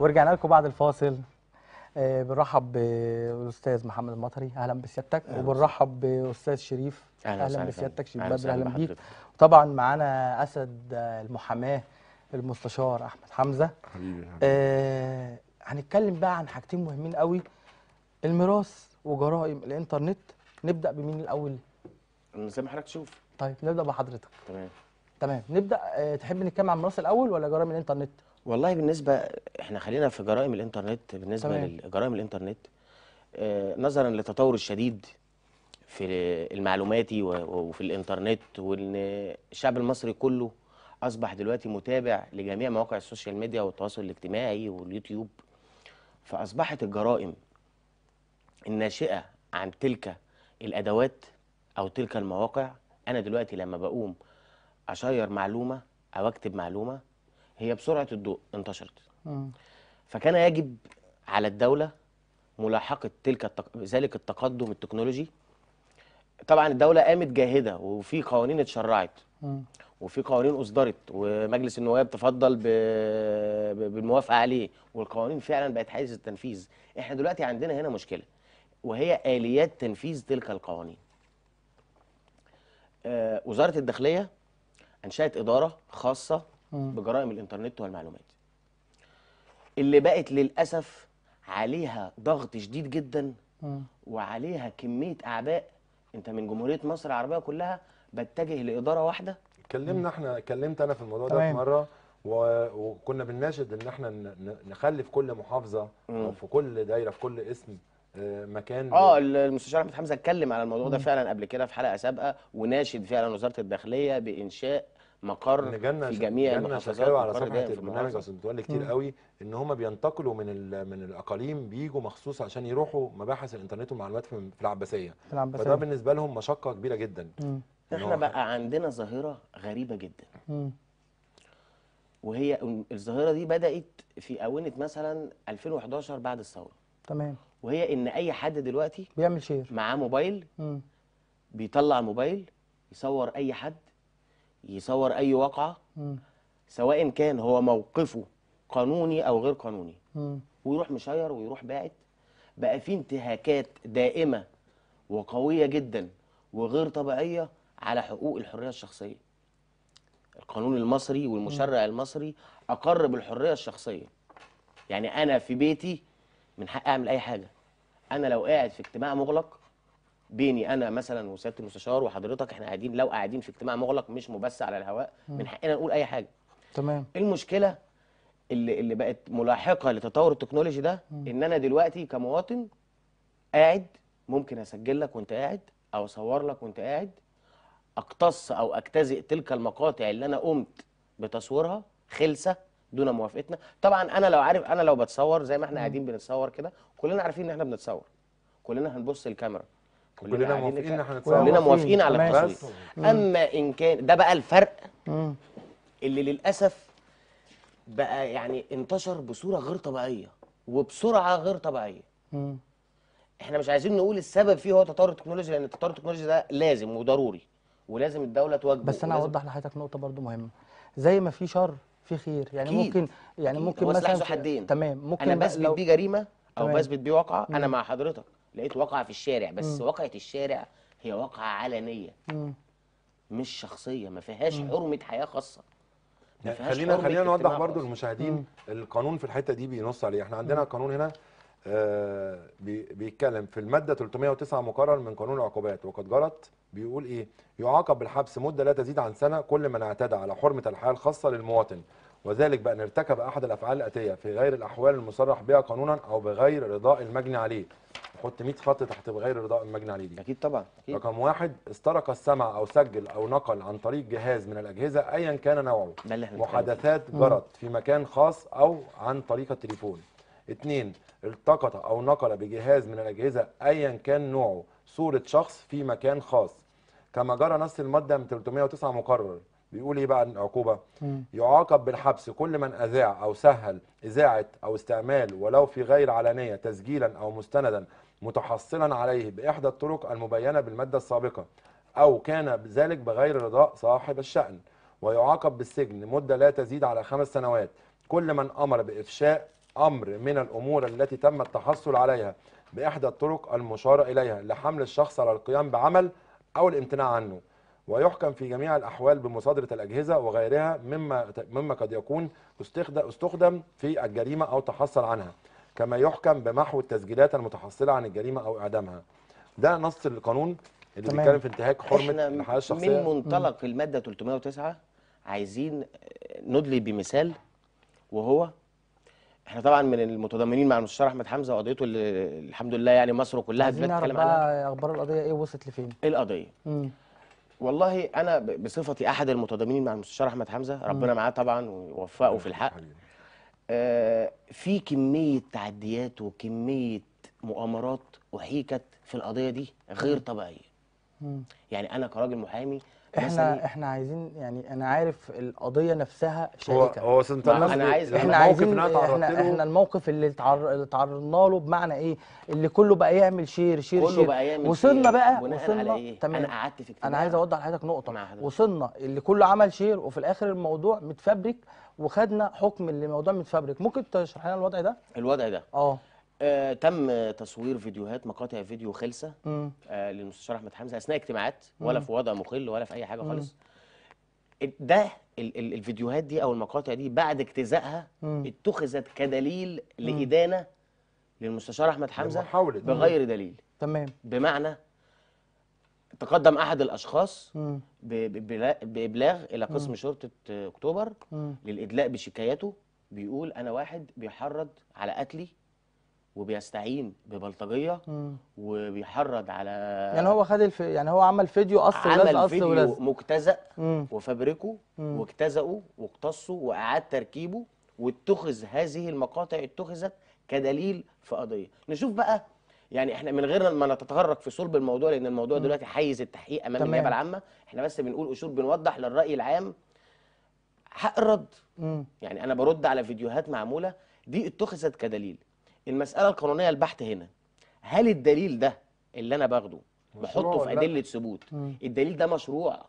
ورجعنا لكم بعد الفاصل. آه، بنرحب بالاستاذ محمد المطري. أهلا بسيادتك. وبنرحب بأستاذ شريف. أهلا وسهلا. بسيادتك شريف أهلا بدر. أهلا بيك. وطبعا معانا أسد المحاماة المستشار أحمد حمزة. حبيبي آه هنتكلم بقى عن حاجتين مهمين قوي. الميراث وجرائم الإنترنت. نبدأ بمين الأول؟ زي ما حضرتك تشوف. طيب نبدأ بحضرتك. تمام. تمام. نبدأ آه تحب نتكلم عن الميراث الأول ولا جرائم الإنترنت؟ والله بالنسبة إحنا خلينا في جرائم الإنترنت بالنسبة تمام. لجرائم الإنترنت آه، نظرا للتطور الشديد في المعلوماتي و- وفي الإنترنت وإن الشعب المصري كله أصبح دلوقتي متابع لجميع مواقع ال social media والتواصل الاجتماعي واليوتيوب فأصبحت الجرائم الناشئة عن تلك الأدوات أو تلك المواقع أنا دلوقتي لما بقوم أشير معلومة أو أكتب معلومة هي بسرعة الضوء انتشرت مم. فكان يجب على الدولة ملاحقة تلك التق... ذلك التقدم التكنولوجي طبعا الدولة قامت جاهدة وفي قوانين اتشرعت مم. وفي قوانين أصدرت ومجلس النواب تفضل ب... ب- بالموافقة عليه والقوانين فعلا بقت حيز التنفيذ إحنا دلوقتي عندنا هنا مشكلة وهي آليات تنفيذ تلك القوانين آه وزارة الداخلية أنشأت إدارة خاصة مم. بجرائم الإنترنت والمعلومات اللي بقت للأسف عليها ضغط شديد جدا. وعليها كمية أعباء أنت من جمهورية مصر العربية كلها بتجه لإدارة واحدة اتكلمنا إحنا اتكلمت أنا في الموضوع ده. في مرة. وكنا بنناشد إن إحنا ن... ن- نخلي في كل محافظة أو مم. في كل دايرة في كل اسم آه، مكان آه المستشار أحمد حمزة اتكلم على الموضوع ده فعلا قبل كده في حلقة سابقة وناشد فعلا وزارة الداخلية بإنشاء مقر في جالنا المحافظات شكاوى على صفحه البرنامج اصل متولي كتير. قوي إن هم بينتقلوا من ال... من الأقاليم بيجوا مخصوص عشان يروحوا مباحث الإنترنت والمعلومات في, في العباسية. في العباسية. فده بالنسبة لهم مشقة كبيرة جدا. إحنا هو- بقى عندنا ظاهرة غريبة جدا. مم. وهي الظاهرة دي بدأت في أونة مثلا 2011 بعد الثورة. تمام. وهي إن أي حد دلوقتي بيعمل شير. معاه موبايل مم. بيطلع الموبايل يصور أي حد يصور أي واقعة. سواء كان هو موقفه قانوني أو غير قانوني. ويروح مشير ويروح باعت. بقى في انتهاكات دائمة وقوية جدا وغير طبيعية على حقوق الحرية الشخصية. القانون المصري والمشرع المصري أقر بالحرية الشخصية. يعني أنا في بيتي من حق أعمل أي حاجة. أنا لو قاعد في اجتماع مغلق بيني أنا مثلا وسيادة المستشار وحضرتك إحنا قاعدين لو قاعدين في اجتماع مغلق مش مبث على الهواء من حقنا نقول أي حاجة. تمام. المشكلة اللي اللي بقت ملاحقة لتطور التكنولوجي ده إن أنا دلوقتي كمواطن قاعد ممكن أسجل لك وأنت قاعد أو أصور لك وأنت قاعد أقتص أو أجتزئ تلك المقاطع اللي أنا قمت بتصويرها خلسه دون موافقتنا. طبعا أنا لو عارف أنا لو بتصور زي ما إحنا قاعدين بنتصور كده كلنا عارفين إن إحنا بنتصور. كلنا هنبص الكاميرا. كلنا موافقين إن إحنا كلنا موافقين على بس أما إن كان ده بقى الفرق. اللي للأسف بقى يعني انتشر بصورة غير طبيعية وبسرعة غير طبيعية مم. إحنا مش عايزين نقول السبب فيه هو تطور التكنولوجيا لأن التطور التكنولوجي ده لازم وضروري ولازم الدولة تواجهه بس أنا أوضح لحضرتك نقطة برضو مهمة زي ما في شر في خير يعني أكيد. ممكن يعني أكيد. ممكن مثلا حدين. تمام ممكن أنا بثبت لو بيه جريمة أو. بثبت بيه واقعة أنا. مع حضرتك لقيت واقعة في الشارع بس. واقعة الشارع هي واقعة علنية. مم. مش شخصية ما فيهاش حرمة حياة خاصة. ما فيهاش خلينا خلينا نوضح برضو. للمشاهدين القانون في الحتة دي بينص عليه. إحنا عندنا قانون هنا آه، بي- بيتكلم في المادة 309 مقرر من قانون العقوبات وقد جرت بيقول إيه؟ يعاقب بالحبس مدة لا تزيد عن سنة كل من اعتدى على حرمة الحياة الخاصة للمواطن. وذلك بأن ارتكب أحد الأفعال الأتية في غير الأحوال المصرح بها قانونا أو بغير رضاء المجني عليه. نحط 100 خط تحت بغير رضاء المجني عليه دي أكيد طبعا أكيد. رقم واحد استرق السمع أو سجل أو نقل عن طريق جهاز من الأجهزة ايا كان نوعه. محادثات جرت في مكان خاص أو عن طريق التليفون. اتنين التقط أو نقل بجهاز من الأجهزة ايا كان نوعه. صورة شخص في مكان خاص. كما جرى نص المادة من 309 مقرر. بيقول إيه بقى العقوبة. يعاقب بالحبس كل من أذاع أو سهل إذاعة أو استعمال ولو في غير علانية تسجيلا أو مستندا. متحصلا عليه بإحدى الطرق المبينة بالمادة السابقة أو كان ذلك بغير رضاء صاحب الشأن ويعاقب بالسجن مده لا تزيد على خمس سنوات. كل من أمر بإفشاء أمر من الأمور التي تم التحصل عليها بإحدى الطرق المشار إليها لحمل الشخص على القيام بعمل أو الامتناع عنه. ويحكم في جميع الأحوال بمصادرة الأجهزة وغيرها مما مما قد يكون استخدم في الجريمة أو تحصل عنها. كما يحكم بمحو التسجيلات المتحصلة عن الجريمة أو إعدامها. ده نص القانون اللي تمام. بيتكلم في انتهاك حرمة الحياة من الشخصية. منطلق المادة 309 عايزين ندلي بمثال وهو إحنا طبعا من المتضامنين مع المستشار أحمد حمزة وقضيته اللي الحمد لله يعني مصر كلها بتتكلم عنها أخبار القضية إيه وصلت لفين؟ إيه القضية. مم. والله أنا بصفتي أحد المتضامنين مع المستشار أحمد حمزة ربنا معاه طبعا ويوفقه في الحق. آه، في كمية تعديات وكمية مؤامرات احيكت في القضية دي غير طبيعية. يعني أنا كراجل محامي إحنا إحنا عايزين يعني أنا عارف القضية نفسها هو شائكه هو أنا دي- عايز- الموقف إحنا عايزين أنا إحنا إحنا الموقف اللي تعر- اللي تعرضنا له بمعنى إيه؟ اللي كله بقى يعمل share share كله share. بقى يعمل وصلنا share. بقى بناء وصلنا على إيه؟ تمام. أنا قعدت في اجتماع أنا عايز أوضح لحضرتك نقطة. وصلنا اللي كله عمل share وفي الآخر الموضوع متفبرك وخدنا حكم اللي الموضوع متفبرك ممكن تشرح لنا الوضع ده؟ الوضع ده. آه. آه تم تصوير فيديوهات مقاطع فيديو خلسه امم آه للمستشار أحمد حمزة أثناء اجتماعات ولا في وضع مخل ولا في أي حاجة خالص. ده ال ال الفيديوهات دي أو المقاطع دي بعد اجتزائها مم. اتخذت كدليل لإدانة للمستشار أحمد حمزة. بغير دليل. تمام. بمعنى تقدم أحد الأشخاص بإبلاغ إلى قسم شرطه أكتوبر للإدلاء بشكايته بيقول أنا واحد بيحرض على قتلي وبيستعين ببلطجية وبيحرض على يعني هو خد الف... يعني هو عمل فيديو أصل ولزق عمل فيديو ولزق مجتزأ وفبركه مم. واجتزأوا واقتصوا وإعاد تركيبه واتخذ هذه المقاطع اتخذت كدليل في قضية. نشوف بقى يعني إحنا من غير ما نتطرق في صلب الموضوع لأن الموضوع دلوقتي حيز التحقيق أمام. النيابه العامة. إحنا بس بنقول اشور بنوضح للرأي العام حق الرد. امم يعني أنا برد على فيديوهات معمولة دي اتخذت كدليل. المسألة القانونية البحت هنا. هل الدليل ده اللي أنا باخده بحطه في؟ أدلة ثبوت. الدليل ده مشروع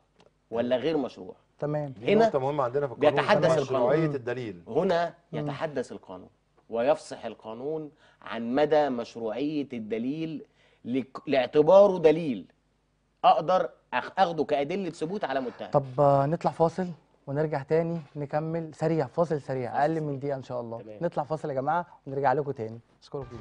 ولا غير مشروع؟ تمام. هنا نقطة مهمة عندنا في القانون. بيتحدث القانون. مشروعية الدليل. هنا يتحدث القانون. ويفصح القانون عن مدى مشروعية الدليل لاعتباره دليل. أقدر أخ- أخده كأدلة ثبوت على متهم. طب نطلع فاصل ونرجع تاني نكمل سريع فاصل سريع أقل من دقيقة إن شاء الله. تمام. نطلع فاصل يا جماعة ونرجع لكم تاني. أشكركم.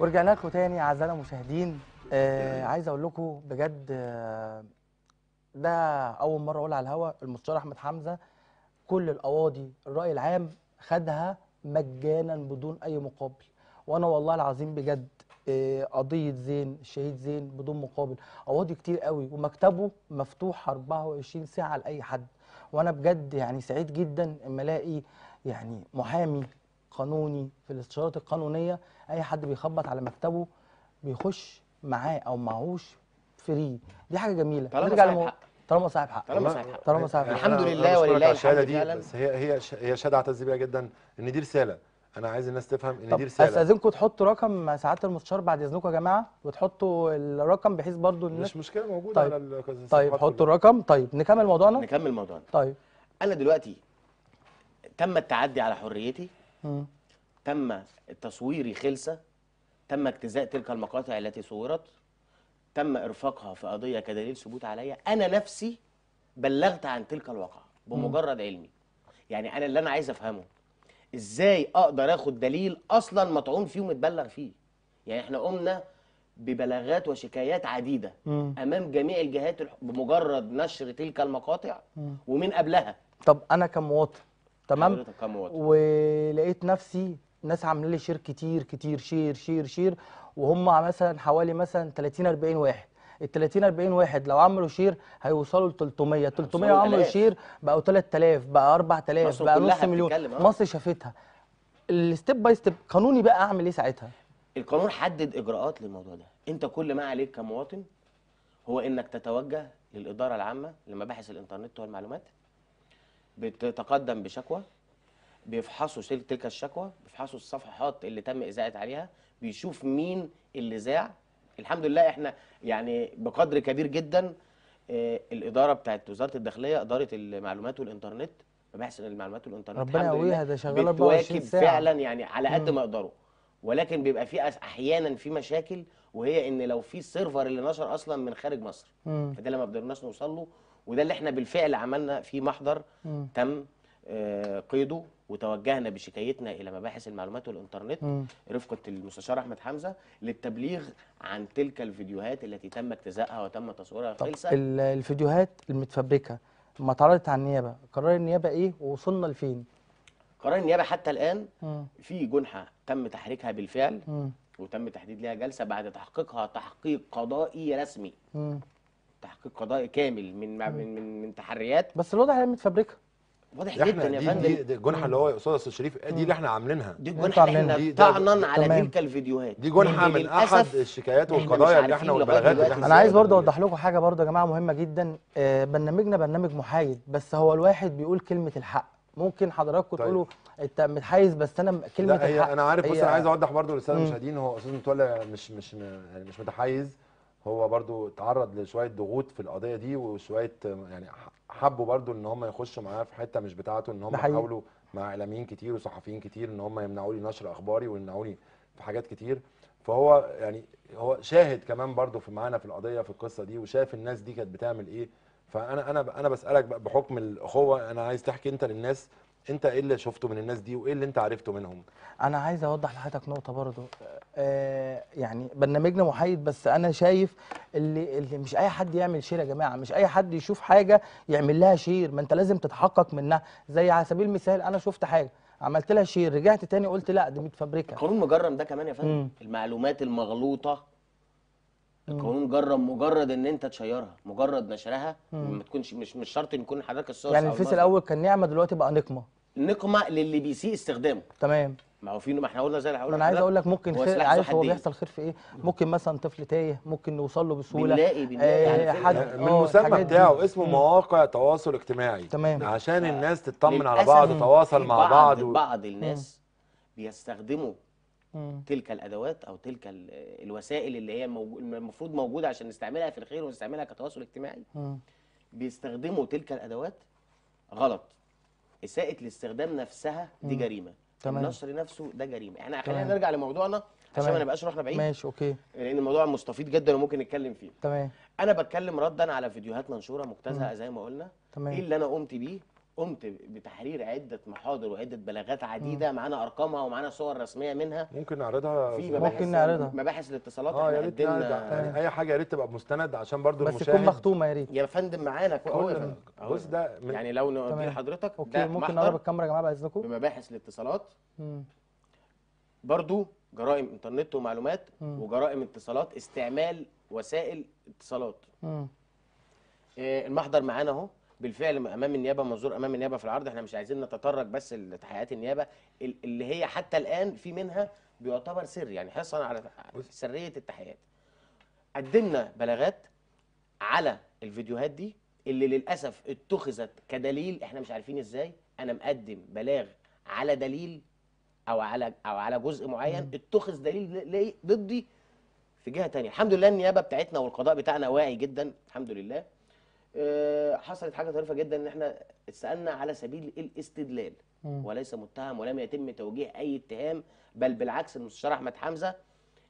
ورجعنا لكم تاني أعزائنا المشاهدين آه عايز أقول لكم بجد آه ده أول مرة أقول على الهوا. المستشار أحمد حمزة كل القواضي الرأي العام خدها مجانا بدون أي مقابل. وأنا والله العظيم بجد آه، قضية زين الشهيد زين بدون مقابل. قواضي كتير قوي ومكتبه مفتوح 24 ساعة لأي حد. وأنا بجد يعني سعيد جدا إما ألاقي يعني محامي قانوني في الاستشارات القانونية أي حد بيخبط على مكتبه بيخش معاه أو معهوش فري دي حاجة جميلة طالما نرجع صاحب لمو- حق. طالما صاحب حق طالما صاحب حق. طالما صاحب حق. الحمد لله ولله الحمد دي. بس هي هي هي شهادة اعتز بيها جدا إن دي رسالة أنا عايز الناس تفهم إن دي رسالة أستأذنكم تحطوا رقم سعاده المستشار بعد إذنكم يا جماعة وتحطوا الرقم بحيث برضو الناس مش مشكلة موجوده طيب. على طيب. حطوا الرقم طيب نكمل موضوعنا نكمل موضوعنا طيب أنا دلوقتي تم التعدي على حريتي. تم تصويري خلسه تم اجتزاء تلك المقاطع التي صورت تم إرفاقها في قضية كدليل ثبوت عليا أنا نفسي بلغت عن تلك الواقعة بمجرد علمي يعني أنا اللي أنا عايز أفهمه إزاي أقدر آخد دليل أصلا مطعون فيه ومتبلغ فيه يعني إحنا قمنا ببلاغات وشكايات عديدة مم. أمام جميع الجهات بمجرد نشر تلك المقاطع مم. ومن قبلها طب أنا كمواطن تمام. ولقيت نفسي ناس عامله لي share كتير كتير share share share وهم مثلا حوالي مثلا 30 40 واحد. ال 30 40 واحد لو عملوا share هيوصلوا ل 300 300 هيوصلوا عملوا. share بقوا 3000 بقى 4000 مصر بقى نص مليون. آه. مصر شافتها. ال step by step قانوني بقى أعمل إيه ساعتها؟ القانون حدد إجراءات للموضوع ده. أنت كل ما عليك كمواطن هو إنك تتوجه للإدارة العامة لمباحث الإنترنت والمعلومات بتتقدم بشكوى بيفحصوا تل- تلك الشكوى بيفحصوا الصفحات اللي تم اذاعه عليها بيشوف مين اللي ذاع الحمد لله إحنا يعني بقدر كبير جدا آه، الإدارة بتاعت وزارة الداخلية إدارة المعلومات والإنترنت مباحث المعلومات والإنترنت ربنا يقويها، ده شغال 24 بتواكب ساعة. فعلا يعني على قد ما يقدروا ولكن بيبقى في أحيانا في مشاكل وهي إن لو في السيرفر اللي نشر أصلا من خارج مصر مم. فده اللي ما قدرناش نوصل له وده اللي إحنا بالفعل عملنا فيه محضر مم. تم آه، قيده وتوجهنا بشكايتنا إلى مباحث المعلومات والإنترنت مم. رفقة المستشار أحمد حمزة للتبليغ عن تلك الفيديوهات التي تم اجتزائها وتم تصويرها طب الفيديوهات المتفبركة لما اتعرضت على النيابة قرار النيابة إيه ووصلنا لفين قرار النيابة حتى الآن مم. في جنحة تم تحريكها بالفعل مم. وتم تحديد لها جلسة بعد تحقيقها تحقيق قضائي رسمي مم. تحقيق قضائي كامل من من من, تحريات بس الواضح هي متفبركة واضح جدا يا دي فندم دي, دي الجنحه اللي هو يقصدها أستاذ شريف دي اللي إحنا عاملينها دي الجنحه اللي. إحنا طعنا على. تلك الفيديوهات دي جنحه من أحد الشكايات والقضايا اللي إحنا والبلاغات اللي إحنا أنا عايز. برضه أوضح لكم حاجة برضه يا جماعة مهمة جدا آه، برنامجنا برنامج محايد بس هو الواحد بيقول كلمة الحق ممكن حضراتكم طيب. تقولوا أنت متحيز بس أنا كلمة لا هي الحق أنا عارف بص أنا عايز أوضح برضو للساده. المشاهدين هو أستاذ متولى مش مش يعني مش متحيز هو برضو تعرض لشوية ضغوط في القضية دي وشوية يعني حبوا برضو إن هم يخشوا معاه في حتة مش بتاعته إن هم. حاولوا مع إعلاميين كتير وصحفيين كتير إن هم يمنعوا لي نشر أخباري ويمنعوا لي في حاجات كتير فهو يعني هو شاهد كمان برضو في معانا في القضية في القصة دي وشاف الناس دي كانت بتعمل إيه فأنا أنا أنا بسألك بحكم الأخوة أنا عايز تحكي أنت للناس انت إيه اللي شفته من الناس دي وايه اللي انت عرفته منهم؟ أنا عايز اوضح لحضرتك نقطة برضو. آه يعني برنامجنا محايد بس أنا شايف اللي, اللي مش اي حد يعمل share يا جماعة. مش اي حد يشوف حاجة يعمل لها share. ما انت لازم تتحقق منها. زي على سبيل المثال أنا شفت حاجة عملت لها share رجعت تاني قلت لا دي متفبركة. القانون مجرم ده كمان يا فندم. المعلومات المغلوطة. القانون جرم مجرد ان انت تشيرها مجرد نشرها. ما تكونش مش مش شرط ان يكون حضرتك السورس يعني الفيس. الأول كان نعمة دلوقتي بقى نقمة. نقمة للي بيسيء استخدامه تمام ما هو في ما إحنا قلنا زي اللي هقول أنا عايز أقول لك ممكن هو خير عارف هو. بيحصل خير في إيه ممكن مثلا طفل تايه ممكن نوصل له بسهولة بنلاقي- بنلاقي على فكرة. حد من آه، المسمى. بتاعه اسمه مواقع تواصل اجتماعي تمام. عشان الناس تطمن على بعض وتواصل في مع بعض بعض و... بعض الناس بيستخدموا مم. تلك الأدوات أو تلك ال- الوسائل اللي هي المفروض موجودة عشان نستعملها في الخير ونستعملها كتواصل اجتماعي مم. بيستخدموا تلك الأدوات غلط إساءة الاستخدام نفسها دي جريمة. تمام. النشر نفسه ده جريمة. إحنا خلينا تمام. نرجع لموضوعنا عشان. ما نبقاش رحنا بعيد ماشي okay. لأن الموضوع مستفيض جدا وممكن نتكلم فيه. تمام. أنا بتكلم ردا على فيديوهات منشورة مجتزأه زي ما قلنا. تمام. إيه اللي أنا قمت بيه؟ قمت بتحرير عدة محاضر وعدة بلاغات عديدة معانا أرقامها ومعانا صور رسمية منها ممكن نعرضها في في- مباحث ممكن نعرضها. مباحث الاتصالات آه يا إحنا ريت يعني أي حاجة يا ريت تبقى مستند عشان برضو بس المشاهد تكون مختومة يا ريت يا فندم معانا اهو بص ده. من- يعني لو نوديه. لحضرتك أوكي ده ممكن نقرب الكاميرا يا جماعة بعد اذنكم بمباحث الاتصالات. برضو جرائم انترنت ومعلومات مم. وجرائم اتصالات استعمال وسائل اتصالات مم. آه، المحضر معانا أهو بالفعل أمام النيابة منظور أمام النيابة في العرض إحنا مش عايزين نتطرق بس لتحقيقات النيابة ال- اللي هي حتى الآن في منها بيعتبر سر يعني حرصا على سرية التحقيقات قدمنا بلاغات على الفيديوهات دي اللي للأسف اتخذت كدليل إحنا مش عارفين إزاي أنا مقدم بلاغ على دليل أو على أو على جزء معين اتخذ دليل ضدي في جهة تانية. الحمد لله النيابة بتاعتنا والقضاء بتاعنا واعي جدا الحمد لله. حصلت حاجة طريفه جدا إن إحنا اتسألنا على سبيل الاستدلال. وليس متهم ولم يتم توجيه أي اتهام بل بالعكس المستشار أحمد حمزة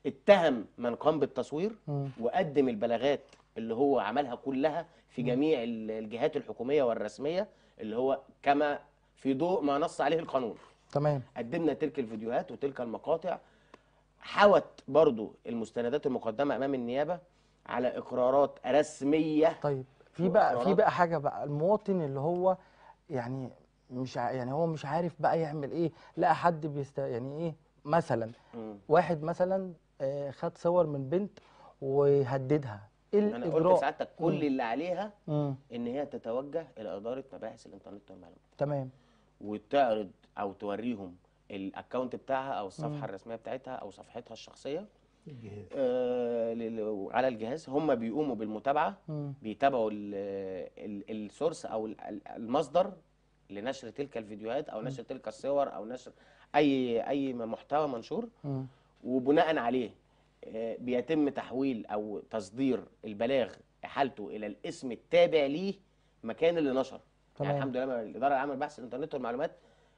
اتهم من قام بالتصوير. وقدم البلاغات اللي هو عملها كلها في جميع ال- الجهات الحكومية والرسمية اللي هو كما في ضوء ما نص عليه القانون. تمام. قدمنا تلك الفيديوهات وتلك المقاطع. حوت برضو المستندات المقدمة أمام النيابة على إقرارات رسمية طيب. في بقى في. بقى حاجة بقى المواطن اللي هو يعني مش يعني هو مش عارف بقى يعمل إيه لقى حد بيست يعني إيه مثلا مم. واحد مثلا آه، خد صور من بنت وهددها. إيه أنا قلت الإجراء؟ سعادتك كل اللي عليها مم. إن هي تتوجه إلى إدارة مباحث الإنترنت والمعلومات. تمام. وتعرض أو توريهم ال account بتاعها أو الصفحة الرسمية بتاعتها أو صفحتها الشخصية. الجهاز آه على الجهاز هم بيقوموا بالمتابعة مم. بيتابعوا ال- ال- ال source أو ال- ال- المصدر لنشر تلك الفيديوهات أو نشر تلك الصور أو نشر أي أي محتوى منشور. وبناء عليه آه، بيتم تحويل أو تصدير البلاغ احالته إلى القسم التابع ليه مكان اللي نشر. يعني الحمد لله الإدارة العامة لمباحث الإنترنت والمعلومات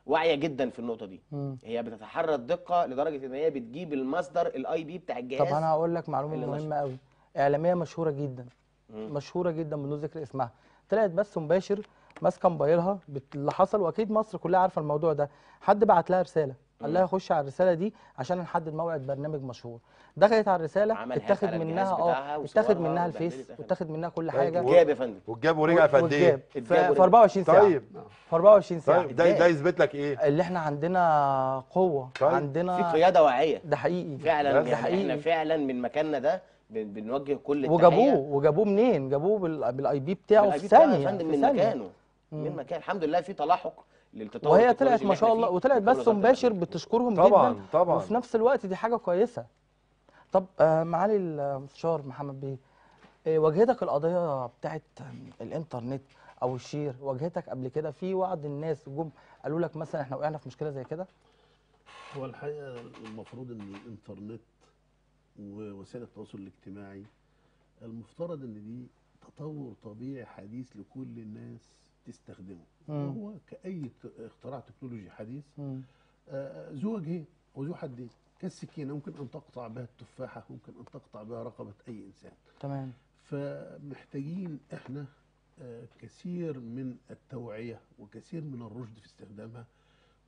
واعية جدا في النقطة دي. مم. هي بتتحرى الدقه لدرجة إن هي بتجيب المصدر ال IP بتاع الجهاز. طب أنا هقول لك معلومة مهمة قوي. إعلامية مشهورة جدا. مم. مشهورة جدا بدون ذكر اسمها. طلعت بس مباشر ماسكة موبايلها اللي حصل وأكيد مصر كلها عارفة الموضوع ده. حد بعت لها رسالة. قال لها خش على الرسالة دي عشان نحدد موعد برنامج مشهور. دخلت على الرسالة هاك اتاخد منها آه اتاخد منها الفيس. واتاخد منها كل طيب، حاجة. و- جاب يا فندم؟ والجاب ورجع في قد إيه؟ في 24 ساعة. طيب. في 24 ساعة. طيب ده ده يثبت لك إيه؟ اللي إحنا عندنا قوة طيب. عندنا في قيادة واعية. ده حقيقي. فعلا ده يعني حقيقي. إحنا فعلا من مكاننا ده بن- بنوجه كل التحية. وجابوه وجابوه منين؟ جابوه بال- بال IP بتاعه في ثانية يا فندم في من. مكانه. من مكان. الحمد لله في تلاحق. للتطور وهي طلعت ما شاء الله وطلعت وزارة مباشر. بتشكرهم طبعاً، جدا طبعاً. وفي نفس الوقت دي حاجة كويسة. طب آه معالي المستشار محمد بيه آه واجهتك القضية بتاعت الإنترنت أو ال share؟ واجهتك قبل كده؟ في بعض الناس جم قالوا لك مثلا إحنا وقعنا في مشكلة زي كده؟ هو الحقيقة المفروض إن الإنترنت ووسائل التواصل الاجتماعي المفترض إن دي تطور طبيعي حديث لكل الناس. تستخدمه. وهو كأي ت- اختراع تكنولوجي حديث ذو وجهين وذو حدين كالسكينة ممكن أن تقطع بها التفاحة ممكن أن تقطع بها رقبة أي إنسان. تمام. فمحتاجين إحنا آه، كثير من التوعية وكثير من الرشد في استخدامها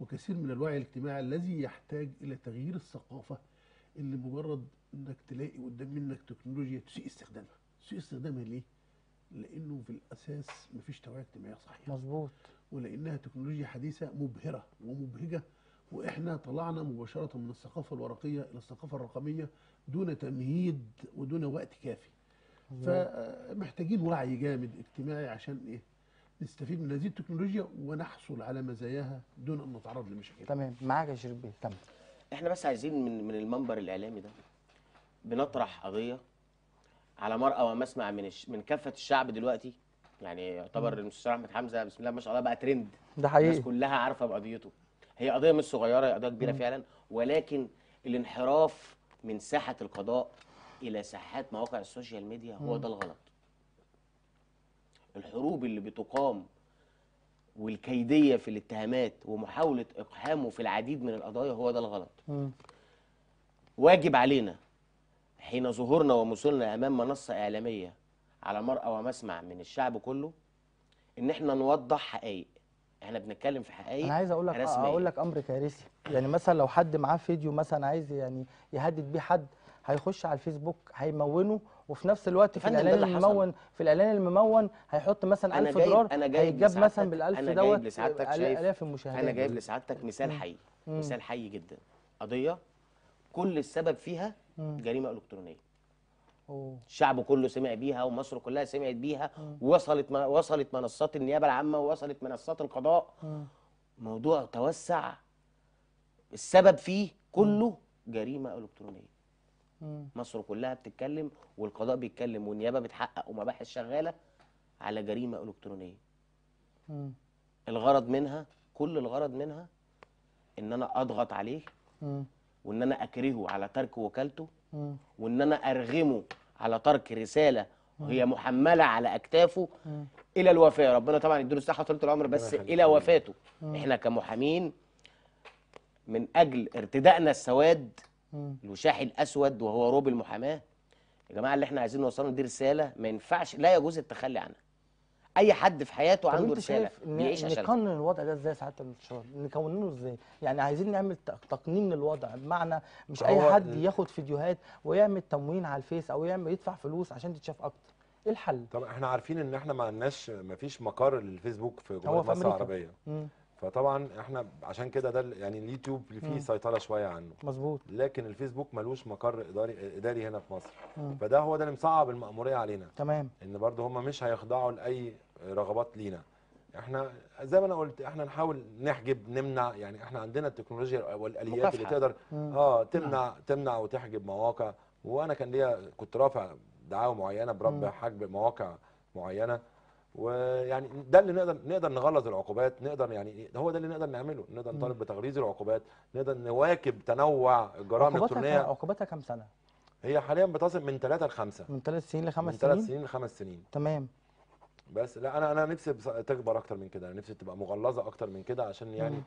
وكثير من الوعي الاجتماعي الذي يحتاج إلى تغيير الثقافة اللي مجرد إنك تلاقي قدام منك تكنولوجيا تسيء استخدامها. تسيء استخدامها ليه؟ لأنه في الأساس مفيش توعية اجتماعية صحيحة مظبوط. ولأنها تكنولوجيا حديثة مبهرة ومبهجة وإحنا طلعنا مباشرة من الثقافة الورقية إلى الثقافة الرقمية دون تمهيد ودون وقت كافي. فمحتاجين وعي جامد اجتماعي عشان إيه؟ نستفيد من هذه التكنولوجيا ونحصل على مزاياها دون أن نتعرض لمشاكل. تمام. معاك يا شريف بيه. كمل. إحنا بس عايزين من من المنبر الإعلامي ده بنطرح قضية على مرأى ومسمع من الش... من كافة الشعب دلوقتي. يعني يعتبر المستشار أحمد حمزة بسم الله ما شاء الله بقى ترند ده الناس حقيقي كلها عارفة بقضيته. هي قضية مش صغيرة هي قضية كبيرة فعلا. ولكن الانحراف من ساحة القضاء إلى ساحات مواقع ال social media هو ده الغلط. الحروب اللي بتقام والكيدية في الاتهامات ومحاولة إقحامه في العديد من القضايا هو ده الغلط. مم. واجب علينا حين ظهورنا ومثولنا أمام منصة إعلامية على مرأى ومسمع من الشعب كله إن إحنا نوضح حقائق. إحنا بنتكلم في حقائق أنا عايز أقول لك. أقول لك أمر كارثي. يعني مثلا لو حد معاه فيديو مثلا عايز يعني يهدد بيه حد هيخش على الفيسبوك هيمونه وفي نفس الوقت في الإعلان. الممون في الإعلان الممون هيحط مثلا أنا 1000 جايب- دولار أنا جايب هيجاب مثلا لسعادتك- بال1000 أنا دوت جايب لسعادتك شايف- آلاف المشاهدات أنا جايب لسعادتك مثال حي. مثال حي جدا. قضية كل السبب فيها جريمة إلكترونية أوه. الشعب كله سمع بيها ومصر كلها سمعت بيها وصلت ما وصلت منصات النيابة العامة ووصلت منصات القضاء. موضوع توسع السبب فيه كله جريمة إلكترونية. مصر كلها بتتكلم والقضاء بيتكلم والنيابة بتحقق ومباحث شغالة على جريمة إلكترونية. الغرض منها كل الغرض منها إن أنا أضغط عليه. وإن أنا أكرهه على ترك وكالته. وإن أنا أرغمه على ترك رسالة وهي محملة على أكتافه. إلى الوفاة ربنا طبعا يديله الصحة وطولة العمر بس. إلى وفاته إحنا كمحامين من أجل ارتدائنا السواد. الوشاح الأسود وهو روب المحاماة يا جماعة اللي إحنا عايزين نوصله دي رسالة ما ينفعش لا يجوز التخلي عنها أي حد في حياته عنده أنت رسالة بيعيش عشانها. نقنن الوضع ده إزاي سعاده المستشار نكوننه إزاي؟ يعني عايزين نعمل تقنين للوضع بمعنى مش أي حد ياخد فيديوهات ويعمل تموين على الفيس أو يعمل يدفع فلوس عشان تتشاف أكتر. إيه الحل؟ طب إحنا عارفين إن إحنا ما عندناش ما فيش مقر للفيسبوك في هو جمهورية مصر. العربية. فطبعا إحنا عشان كده ده يعني اليوتيوب اللي فيه مم. سيطرة شوية عنه. مظبوط. لكن الفيسبوك ملوش مقر اداري إداري هنا في مصر. مم. فده هو ده اللي مصعب المأمورية علينا. تمام. إن برضه هم مش هيخضعوا لأي رغبات لينا. إحنا زي ما أنا قلت إحنا نحاول نحجب نمنع يعني إحنا عندنا التكنولوجيا والآليات اللي مكافحة. تقدر مم. آه تمنع تمنع وتحجب مواقع. وأنا كان ليا كنت رافع دعاوى معينة مم. حجب مواقع معينة. ويعني ده اللي نقدر نقدر نغلظ العقوبات نقدر يعني هو ده اللي نقدر نعمله. نقدر مم. نطالب بتغليظ العقوبات نقدر نواكب تنوع الجرائم الالكترونيه عقوبتها كام سنة؟ هي حاليا بتصل من 3 ل 5 من ثلاث سنين من لخمس 3 سنين؟ سنين لخمس سنين. تمام. بس لا أنا أنا نفسي تكبر أكتر من كده. أنا نفسي تبقى مغلظة أكتر من كده عشان يعني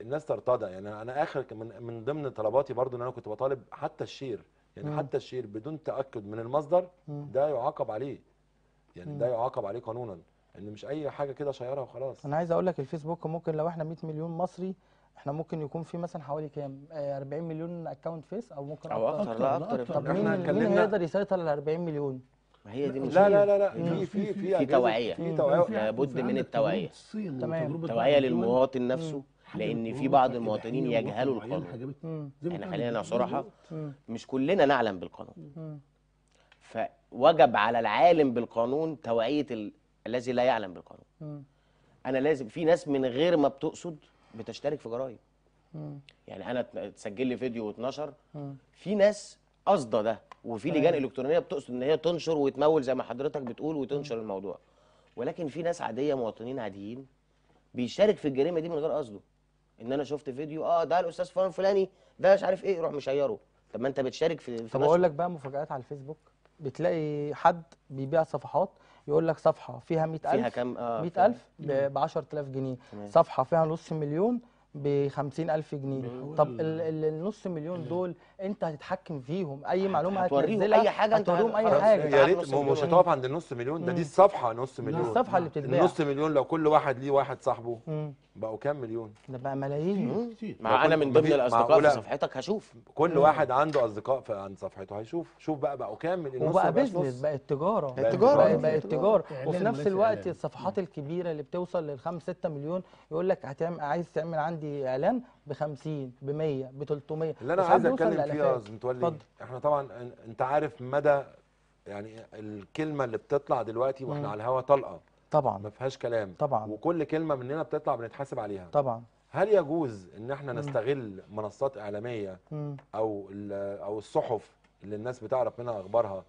الناس ترتضى. يعني أنا آخر من من ضمن طلباتي برضو إن أنا كنت بطالب حتى الشير. يعني مم. حتى ال share بدون تأكد من المصدر مم. ده يعاقب عليه. يعني مم. ده يعاقب عليه قانونا. إن مش أي حاجة كده share ها وخلاص. أنا عايز أقول لك الفيسبوك ممكن لو إحنا 100 مليون مصري إحنا ممكن يكون في مثلا حوالي كام؟ آه، 40 مليون account فيس أو ممكن أو أكتر. أكتر لا أكتر، أكتر. يا طب. مين مين هيقدر يسيطر على 40 مليون؟ ما هي دي لا، المشكلة لا لا لا. في في في في توعية. في. توعية لابد من التوعية. الصين تمام. توعية للمواطن نفسه. لأن في بعض المواطنين يجهلوا القانون إحنا خلينا صراحة. مش كلنا نعلم بالقانون. فوجب على العالم بالقانون توعية ال... الذي لا يعلم بالقانون. أنا لازم في ناس من غير ما بتقصد بتشترك في جرائم. يعني أنا ات- اتسجل لي فيديو واتنشر. في ناس قصده ده. وفي. لجان إلكترونية بتقصد إن هي تنشر وتمول زي ما حضرتك بتقول وتنشر الموضوع. ولكن في ناس عادية مواطنين عاديين بيشارك في الجريمة دي من غير قصده. إن أنا شفت فيديو آه ده الأستاذ فلان فلاني ده مش عارف إيه يروح مشيره. طب ما أنت بتشارك في في طب. أقول لك بقى مفاجآت على الفيسبوك. بتلاقي حد بيبيع صفحات يقول لك صفحة فيها 100000 فيها كام؟ آه 100000 ب 10000 جنيه. صفحة فيها نص مليون ب 50000 جنيه. طب ال- ال- النص مليون دول انت هتتحكم فيهم؟ أي معلومة هتنزلها أي حاجة أنت هتوريهم أي حاجة. يا ريت مش. هتقف عند النص مليون ده. دي الصفحة نص مليون. الصفحة اللي بتتباع. النص مليون لو كل واحد ليه واحد صاحبه. بقوا كام مليون؟ ده بقى ملايين. مع أنا من ضمن الأصدقاء في صفحتك هشوف. كل واحد عنده أصدقاء في عند صفحته هيشوف. شوف بقى بقوا كام النص وبقى بيزنس. بقت تجارة. بقت تجارة. بقت, تجارة. إعلان وفي نفس الوقت. الصفحات الكبيرة اللي بتوصل للخمس 6 مليون يقول لك هتعمل عايز تعمل عندي اعلان ب 50 ب 100 ب 300 اللي أنا عايز أتكلم فيه يا متولي. إحنا طبعا أنت عارف مدى يعني الكلمة اللي بتطلع دلوقتي وإحنا مم. على الهوا طلقه طبعا ما فيهاش كلام طبعا وكل كلمة مننا بتطلع بنتحاسب عليها طبعا هل يجوز إن إحنا مم. نستغل منصات إعلامية مم. أو أو الصحف اللي الناس بتعرف منها أخبارها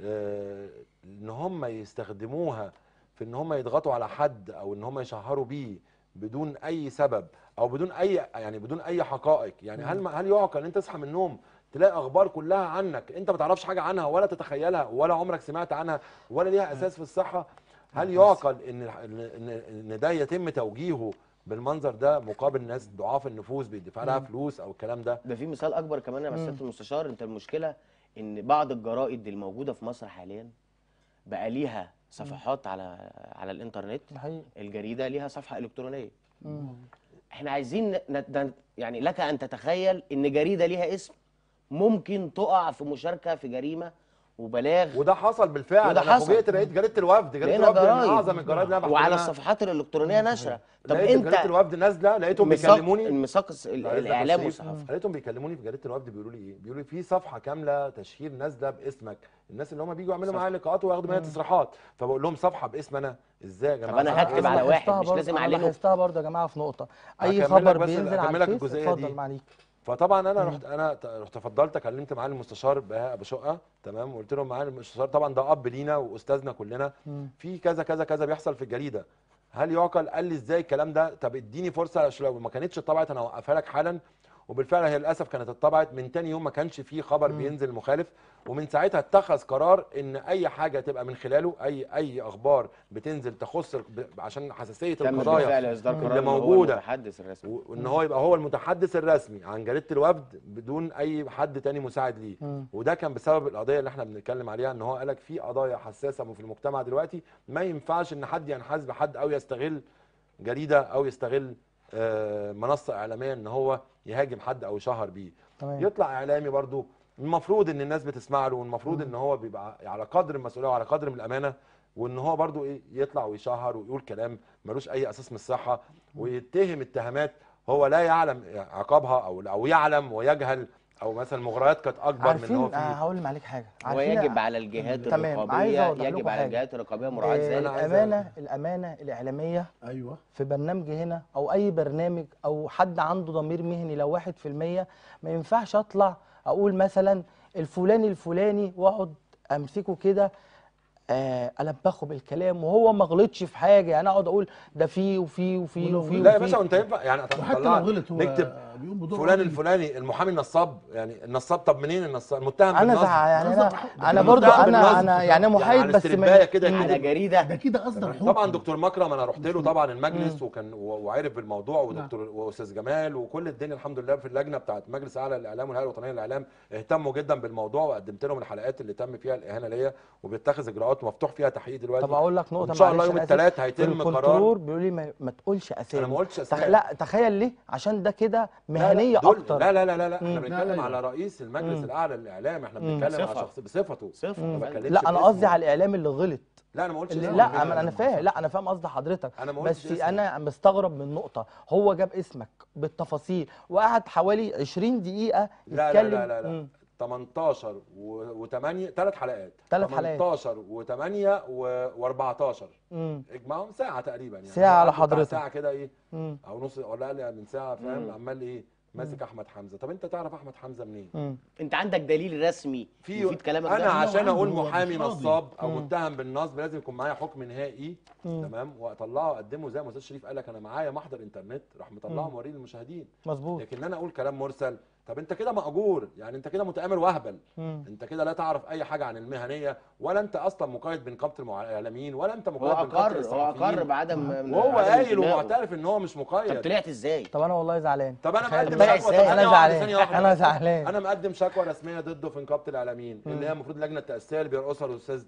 آه، إن هم يستخدموها في إن هم يضغطوا على حد أو إن هم يشهروا بيه بدون أي سبب أو بدون أي يعني بدون أي حقائق. يعني هل هل يعقل إن أنت تصحى من النوم تلاقي أخبار كلها عنك أنت ما تعرفش حاجة عنها ولا تتخيلها ولا عمرك سمعت عنها ولا ليها أساس في الصحة؟ هل يعقل إن إن ده يتم توجيهه بالمنظر ده مقابل ناس ضعاف النفوس بيدفع لها. فلوس أو الكلام ده؟ ده في مثال أكبر كمان يا. سياده المستشار أنت المشكلة إن بعض الجرائد الموجودة في مصر حاليا بقى ليها صفحات على على الإنترنت حقيقي. الجريدة ليها صفحة إلكترونية. مم. إحنا عايزين ن- يعني لك أن تتخيل إن جريدة ليها اسم ممكن تقع في مشاركة في جريمة وبلاغ. وده حصل بالفعل. وده أنا حصل. فوجئت لقيت جريدة الوفد. جريدة الوفد من. أعظم الجرايد اللي أنا وعلى. الصفحات الإلكترونية نشره طب لقيت أنت جريدة الوفد نازلة لقيتهم بيكلموني. الميثاق الس- ال- لا، ده الاعلام. والصحافة. لقيتهم بيكلموني في جريدة الوفد. بيقولوا لي إيه؟ بيقولوا لي في صفحة كاملة تشهير نازلة باسمك. الناس اللي هم بيجوا يعملوا معايا لقاءات وياخدوا منها تصريحات. فبقول لهم صفحة باسم أنا. إزاي يا جماعة؟ طب صفحة هكتب على أنا؟ واحد مش لازم أنا أعلنه. لاحظتها برضه يا جماعة في نقطة. أي خبر بينزل على الفيس. اتفضل معليك فطبعا أنا مم. رحت أنا رحت تفضلت كلمت معالي المستشار بهاء أبو شقة تمام؟ وقلت له معالي المستشار طبعا ده أب لينا وأستاذنا كلنا. مم. في كذا كذا كذا بيحصل في الجريدة. هل يعقل قال لي إزاي الكلام ده؟ طب اديني فرصة لو ما كانتش اتطبعت أنا هوقفها لك حالا. وبالفعل هي للأسف كانت اتطبعت من تاني يوم ما كانش فيه خبر. بينزل مخالف ومن ساعتها اتخذ قرار إن أي حاجة تبقى من خلاله أي أي أخبار بتنزل تخص عشان حساسية القضايا اللي موجودة. المتحدث الرسمي وإن هو يبقى هو المتحدث الرسمي عن جريدة الوفد بدون أي حد تاني مساعد ليه. وده كان بسبب القضية اللي إحنا بنتكلم عليها إن هو قالك في قضايا حساسة في المجتمع دلوقتي ما ينفعش إن حد ينحاز بحد أو يستغل جريدة أو يستغل آه، منصة إعلامية إن هو يهاجم حد أو يشهر بيه. تمام. يطلع اعلامي برضو المفروض ان الناس بتسمع له والمفروض. ان هو بيبقى على قدر المسؤولية وعلى قدر من الأمانة وان هو برضو إيه يطلع ويشهر ويقول كلام ملوش اي أساس من الصحة ويتهم اتهامات هو لا يعلم عقابها أو أو يعلم ويجهل أو مثلا مغريات كانت أكبر من إن هو عارفين آه، فيه هقول عليك حاجة. ويجب على الجهات تمام، عايز الرقابية يجب على. الجهات الرقابية مراعاة آه، ذلك. أنا عايز الامانه الأمانة الإعلامية أيوه. في برنامج هنا أو أي برنامج أو حد عنده ضمير مهني لو واحد في المية ما ينفعش أطلع أقول مثلا الفلاني الفلاني وأقعد أمسكه كده آه ألبخه بالكلام وهو ما غلطش في حاجة. يعني أقعد أقول ده فيه وفيه وفيه وفيه لا يا. باشا وانت ينفع؟ يعني وحتى لو طلع- غلط هو نكتب بيقوم بدور فلان. الفلاني المحامي النصاب. يعني النصاب طب منين النصاب؟ المتهم أنا بالنصب. زع يعني أنا أنا برضو متهم أنا. أنا يعني محايد على بس من- كده. على جريدة. ده كده أصدر حكم طبعا دكتور مكرم أنا رحت له طبعا المجلس وكان و- وعرف بالموضوع ودكتور وأستاذ جمال وكل الدنيا الحمد لله في اللجنة بتاعت مجلس أعلى للاعلام والهيئة الوطنية للإعلام. اهتموا جدا بالموضوع وقدمت لهم الحلقات اللي تم فيها الإهانة ليا وبيتخذ إجراءات مفتوح فيها تحقيق دلوقتي. طب أقول لك نقطة وإن شاء الله يوم. الثلاث هيتم قرار. الكنترول بيقول لي ما, ما تقولش أسامي. أنا ما قلتش. اسماء لا تخيل ليه؟ عشان ده كده مهنيه لا دول- أكتر لا لا لا لا, لا. إحنا. بنتكلم لا،. على رئيس المجلس. الأعلى للإعلام إحنا. بنتكلم على. شخص بصفته. بتكلمش لا أنا. قصدي على الإعلام اللي غلط لا أنا ما قلتش. لا لا، أنا أنا فاهم لا أنا فاهم قصد حضرتك أنا ما قلتش بس اسمه. أنا مستغرب من نقطة هو جاب اسمك بالتفاصيل وقعد حوالي 20 دقيقة لا لا يتكلم لا لا, لا. مم. 18 و8 ثلاث حلقات تلات حلقات. 18 و8 و14 مم. اجمعهم ساعة تقريبا يعني ساعة هو على حضرتك. ساعة كده إيه مم. أو نص ولا أقل من ساعة فاهم. عمال إيه ماسك أحمد حمزة طب أنت تعرف أحمد حمزة منين مم. أنت عندك دليل رسمي في كلامك أنا عشان أقول محامي. نصاب أو مم. متهم بالنصب لازم يكون معايا حكم نهائي مم. تمام وأطلعه اقدمه زي ما أستاذ شريف قال لك أنا معايا محضر إنترنت راح مطلعه. موريه للمشاهدين مظبوط لكن أنا أقول كلام مرسل طب انت كده مأجور يعني انت كده متآمر وهبل مم. انت كده لا تعرف أي حاجة عن المهنية ولا انت أصلا مقيد بنقابه المعلمين ولا انت مقيد بنقابه أقر هو أقر بعدم وهو قايل. ومعترف إن هو مش طب مقيد طلعت إزاي طب أنا والله زعلان طب أنا مقدم. شكوى؟ طب أنا زعلان. أنا زعلان أنا مقدم شكوى رسمية ضده في نقابة الاعلاميين اللي هي المفروض اللجنه التاسيسيه اللي بيرقصها الأستاذ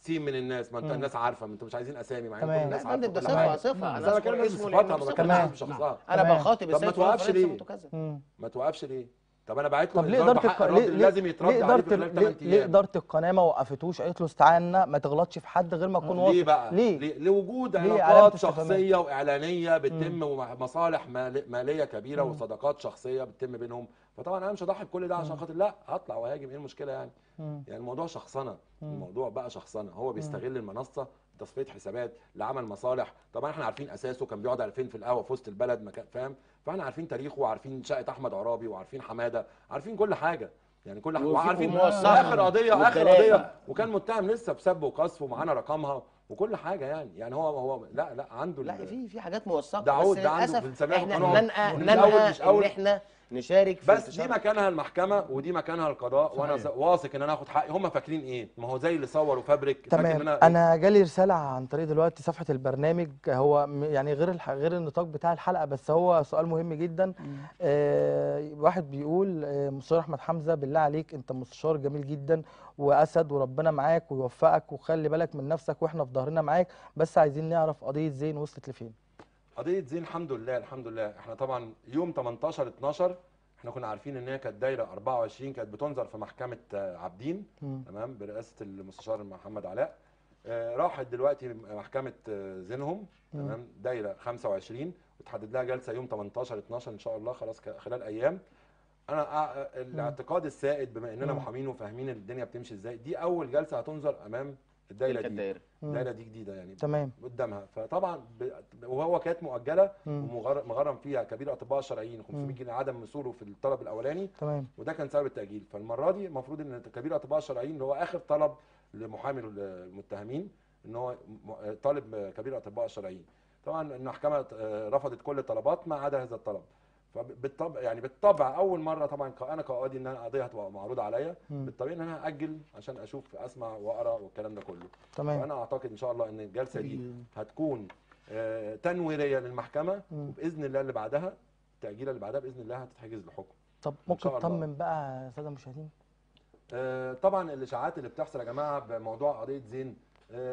سين من الناس ما انت. الناس عارفة ما أنتوا مش عايزين أسامي مع ان كل تمام. الناس لا عارفة ده صفه صفه بس أنا أنا بتكلم اسمه بصفاتها لأنه ما. بتكلمش. بشخصها أنا تمام. بخاطب طب ما توقفش ليه؟ ما توقفش ليه طب أنا بعت له طب ليه إدارة الق... ليه ليه لازم ليه يترد عليه إدارة ليه 8 ليه إدارة القناة ما وقفتوش قالت له استعنا ما تغلطش في حد غير ما تكون ليه واثق بقى؟ ليه؟ ليه؟ لوجود ليه علاقات؟ شخصية وإعلانية بتتم ومصالح مال- مالية كبيرة. وصداقات شخصية بتتم بينهم فطبعا أنا مش هضحي بكل ده عشان خاطر لا هطلع واهاجم إيه المشكلة يعني؟ مم. يعني الموضوع شخصنة. الموضوع بقى شخصنة هو بيستغل المنصة تصفيه حسابات لعمل مصالح طبعا إحنا عارفين أساسه كان بيقعد على فين في القهوة في وسط البلد مكان فاهم فإحنا عارفين تاريخه وعارفين شقة أحمد عرابي وعارفين حمادة عارفين كل حاجة يعني كل حاجة وعارفين. آخر قضية آخر. قضية وكان متهم لسه بسب وقذف ومعانا رقمها وكل حاجة يعني يعني هو هو لا لا عنده لا في في حاجات موثقة بس للأسف إحنا. ننقى ننقى. إن إحنا نشارك في بس دي مكانها المحكمة ودي مكانها القضاء وأنا صحيح. واثق إن أنا اخد حقي. هم فاكرين إيه؟ ما هو زي اللي صور وفابريك فاكر ان تمام أنا أنا جالي رسالة عن طريق دلوقتي صفحة البرنامج. هو يعني غير الح... غير النطاق بتاع الحلقة بس هو سؤال مهم جدا. آه واحد بيقول آه مستشار أحمد حمزة بالله عليك أنت مستشار جميل جدا وأسد وربنا معاك ويوفقك وخلي بالك من نفسك وإحنا في ظهرنا معاك بس عايزين نعرف قضية زين وصلت لفين. قضية زين الحمد لله الحمد لله. إحنا طبعا يوم 18 12 إحنا كنا عارفين إن هي كانت دايرة 24 كانت بتنظر في محكمة آه، عابدين. تمام؟ برئاسة المستشار محمد علاء. آه، راحت دلوقتي محكمة آه، زينهم. تمام؟ دايرة 25 وتحدد لها جلسة يوم 18 12 إن شاء الله خلاص خلال أيام. أنا أع- الاعتقاد السائد بما إننا. محامين وفاهمين الدنيا بتمشي إزاي دي أول جلسة هتنظر أمام الدايرة دي الدائرة. مم. الدايره دي جديدة يعني. تمام. قدامها. فطبعا ب... وهو كانت مؤجلة. ومغرم فيها كبير اطباء شرعيين 500 مم. جنيه عدم وصوله في الطلب الأولاني. تمام. وده كان سبب التأجيل. فالمرة دي المفروض إن كبير اطباء شرعيين اللي هو آخر طلب لمحامي المتهمين إن هو م- طالب كبير اطباء الشرعيين طبعا المحكمة آه، رفضت كل الطلبات ما عدا هذا الطلب. فبالطبع يعني بالطبع أول مرة طبعا أنا كقاضي إن أنا قضية هتبقى معروضة عليا. بالطبيعي إن أنا هأجل عشان أشوف أسمع وأقرأ والكلام ده كله تمام فأنا أعتقد إن شاء الله إن الجلسة دي. هتكون آه، تنويرية للمحكمة. وبإذن الله اللي بعدها التأجيلة اللي بعدها بإذن الله هتتحجز لحكم طب ممكن. تطمن بقى يا ساده المشاهدين آه، طبعا الإشاعات اللي بتحصل يا جماعة بموضوع قضية زين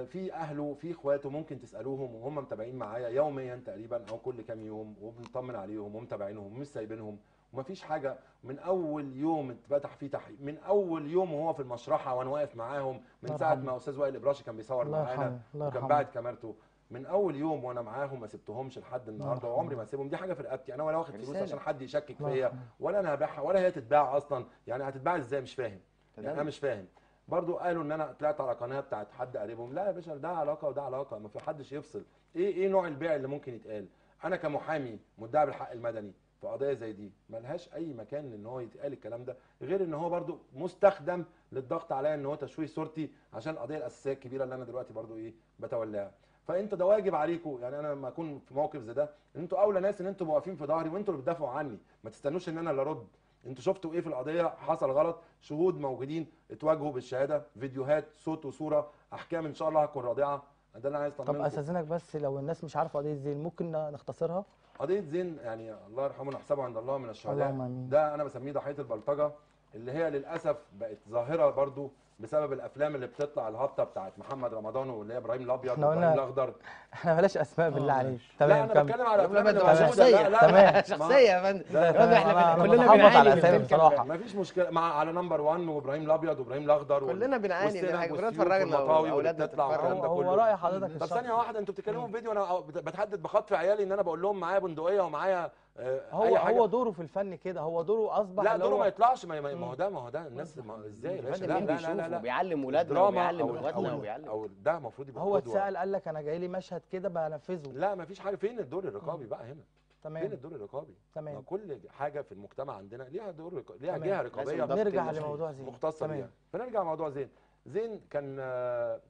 في أهله في إخواته ممكن تسألوهم وهم متابعين معايا يوميا تقريبا أو كل كام يوم وبنطمن عليهم ومتابعينهم ومش سايبينهم ومفيش حاجة. من أول يوم اتفتح فيه تحقيق من أول يوم وهو في المشرحة وأنا واقف معاهم من ساعة. ما أستاذ وائل ابراشي كان بيصور الله معانا يرحمه الله وكان باعت كاميرته. من أول يوم وأنا معاهم ما سبتهمش لحد النهارده. وعمري ما اسيبهم دي حاجة في رقبتي. أنا ولا واخد فلوس. عشان حد يشكك فيا. ولا أنا هبيعها ولا هي تتباع أصلا. يعني هتتباع إزاي؟ مش فاهم. يعني أنا مش فاهم. برضو قالوا إن أنا طلعت على قناة بتاعت حد قريبهم. لا يا باشا ده علاقة وده علاقة ما في حدش يفصل. إيه إيه نوع البيع اللي ممكن يتقال؟ أنا كمحامي مدعي بالحق المدني في قضية زي دي ملهاش أي مكان إن هو يتقال الكلام ده غير إن هو برضو مستخدم للضغط عليا إن هو تشويه صورتي عشان القضية الأساسية الكبيرة اللي أنا دلوقتي برضو إيه بتولاها فأنت ده واجب عليكم يعني أنا لما أكون في موقف زي ده إن أنتوا أولى ناس إن أنتوا واقفين في ظهري وأنتوا اللي بتدافعوا عني. ما تستنوش إن أنا اللي أرد. أنتوا شفتوا إيه في القضية؟ حصل غلط. شهود موجودين اتواجهوا بالشهادة. فيديوهات صوت وصورة. أحكام إن شاء الله هتكون رادعة. ده اللي أنا عايز طب أستاذنك بس لو الناس مش عارفة قضية زين ممكن نختصرها؟ قضية زين يعني الله يرحمه نحسبه عند الله من الشهداء. ده أنا بسميه ضحية البلطجة اللي هي للأسف بقت ظاهرة برضو بسبب الأفلام اللي بتطلع الهبطه بتاعت محمد رمضان واللي هي إبراهيم الأبيض وإبراهيم الأخضر. إحنا بلاش أسماء بالله آه، عليك ماشي. لا تمام أنا بتكلم على موجودة. شخصية لا، تمام. ما- شخصية يا فندم تمام، إحنا كلنا بنعاني على من أسامي تلك بصراحة. ال- ما فيش مشكلة مع على نمبر 1 وإبراهيم الأبيض وإبراهيم الأخضر كلنا بنعاني من حاجة والمطاوي واللي واولادنا بتطلع بتتفرج. والكلام ده كله. هو رأي حضرتك طب. ثانية واحدة أنتوا بتتكلموا في فيديو أنا بتحدد بخطف عيالي إن أنا بقول لهم معايا بندقية ومعايا آه، هو هو دوره في الفن كده هو دوره أصبح لا دوره ما يطلعش ما هو ده ما هو ده الناس إزاي لا لا لا لا. وبيعلم ولادنا وبيعلم أو- أخواتنا وبيعلم أو ده المفروض يبقى هو. اتسال قال لك أنا جاي لي مشهد كده بنفذه لا ما فيش حاجة. فين الدور الرقابي بقى هنا؟ فين تمام الدور الرقابي؟ ما تمام كل حاجة في المجتمع عندنا ليها دور رق- ليها تمام. جهة رقابية نرجع. لموضوع زين. مختصه تمام. بيها فنرجع لموضوع زين. زين كان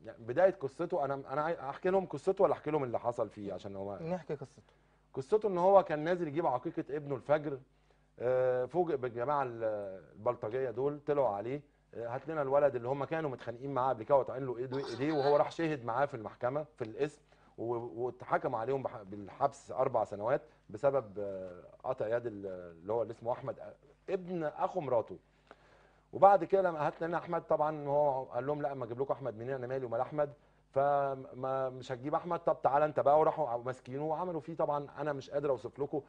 يعني بداية قصته أنا أنا أحكي لهم قصته ولا أحكي لهم اللي حصل فيه عشان هو نحكي قصته. قصته إن هو كان نازل يجيب عقيقة ابنه الفجر آه، فوجئ بالجماعة ال- البلطجية دول طلعوا عليه. آه، هات لنا الولد اللي هم كانوا متخانقين معاه قبل كده وقاطعين له إيديه وهو راح شهد معاه في المحكمة في الاسم و- واتحكم عليهم بالحبس أربع سنوات بسبب آه، قطع يد ال- اللي هو اللي اسمه أحمد آه، ابن أخو مراته وبعد كده لما هات لنا أحمد طبعا هو قال لهم لا ما أجيب لكم أحمد منين أنا مالي ومال أحمد فما مش هتجيب أحمد طب تعالى انت بقى وراحوا ماسكينه وعملوا فيه طبعا أنا مش قادر أوصف لكم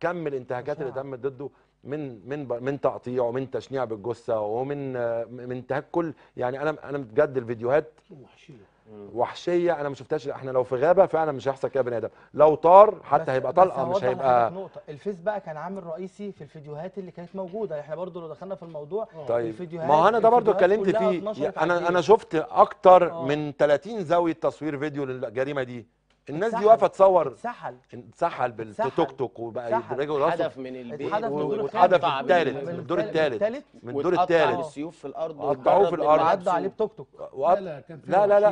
كم الانتهاكات اللي. تمت ضده من من من تقطيع ومن تشنيع بالجثة ومن آه، من انتهاك كل يعني أنا أنا بجد الفيديوهات وحشيه وحشية أنا ما شفتهاش. إحنا لو في غابة فعلا مش هيحصل كده بني آدم. لو طار بس- حتى هيبقى بس طلقه مش هيبقى نقطة. الفيس بقى كان عامل رئيسي في الفيديوهات اللي كانت موجودة. إحنا برضو لو دخلنا في الموضوع طيب. الفيديوهات ما هو أنا ده برضو اتكلمت فيه. أنا أنا. شفت أكتر آه. من 30 زاوية تصوير فيديو للجريمة دي. الناس دي. واقفة تصور اتسحل اتسحل بالتوك. توك وبقى. يدرجوا راسه حدف من البيت اتحدف من الدور واتحدف. التالت بال- من الدور التالت من الدور واتقطع التالت بالسيوف في الأرض وقطعوه في. بالملابس عدوا عليه بتوك توك وقط- لا لا لا، لا،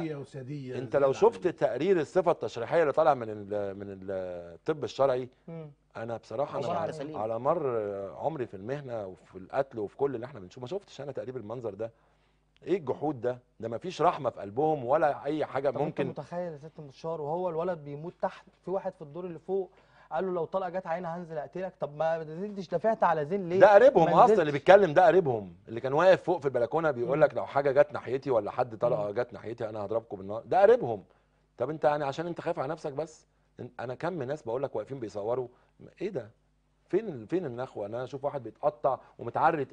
انت لو شفت. تقرير الصفة التشريحية اللي طالع من ال من الطب الشرعي. أنا بصراحة أنا على. على مر عمري في المهنة وفي القتل وفي كل اللي إحنا بنشوفه ما شفتش أنا تقريبا المنظر ده إيه الجحود ده؟ ده ما فيش رحمة في قلبهم ولا أي حاجة طب انت ممكن. متخيل يا ست مستشار وهو الولد بيموت تحت في واحد في الدور اللي فوق قال له لو طلقة جت عيني هنزل أقتلك؟ طب ما نزلتش دافعت على زين ليه؟ ده قريبهم أصلا. اللي بيتكلم ده قريبهم اللي كان واقف فوق في البلكونة بيقول. لك لو حاجة جت ناحيتي ولا حد طلقة. جت ناحيتي أنا هضربكم بالنار. ده قريبهم. طب انت يعني عشان انت خايف على نفسك بس أنا كم ناس بقول لك واقفين بيصوروا؟ إيه ده؟ فين فين النخوة أنا أشوف واحد بيتقطع ومتعري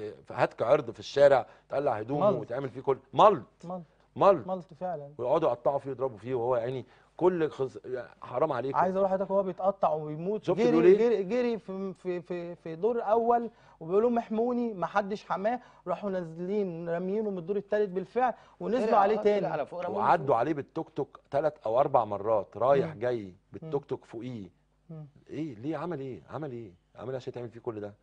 ت- هتك عرض في الشارع تقلع هدومه ملط. ويتعمل فيه كل ملط ملط ملط ملط فعلا ويقعدوا يقطعوا فيه يضربوا فيه وهو يعني كل خز... حرام عليكم عايز أقول لحضرتك هو بيتقطع وبيموت جري؟ جري جري في في في في دور أول وبيقول لهم احموني ما حدش حماه راحوا نازلين راميينه من الدور الثالث بالفعل ونزلوا عليه تاني على وعدوا. عليه بالتوك توك ثلاث أو أربع مرات رايح مم. جاي بالتوك توك فوقيه. إيه ليه؟ عمل إيه؟ عمل إيه؟ عمل إيه عشان تعمل فيه كل ده؟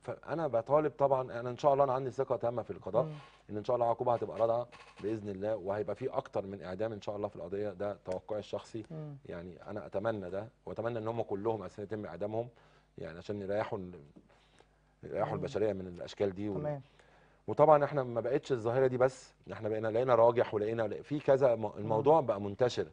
فأنا بطالب طبعا أنا إن شاء الله أنا عندي ثقة تامة في القضاء مم. إن إن شاء الله العقوبه هتبقى رادعه بإذن الله وهيبقى في أكتر من إعدام إن شاء الله في القضية ده توقعي الشخصي. مم. يعني أنا أتمنى ده وأتمنى إن هم كلهم أساسا يتم إعدامهم يعني عشان يريحوا يريحوا. البشرية من الأشكال دي وال- تمام. وطبعا إحنا ما بقتش الظاهرة دي بس إحنا بقينا لقينا راجح ولقينا في كذا الموضوع بقى منتشر.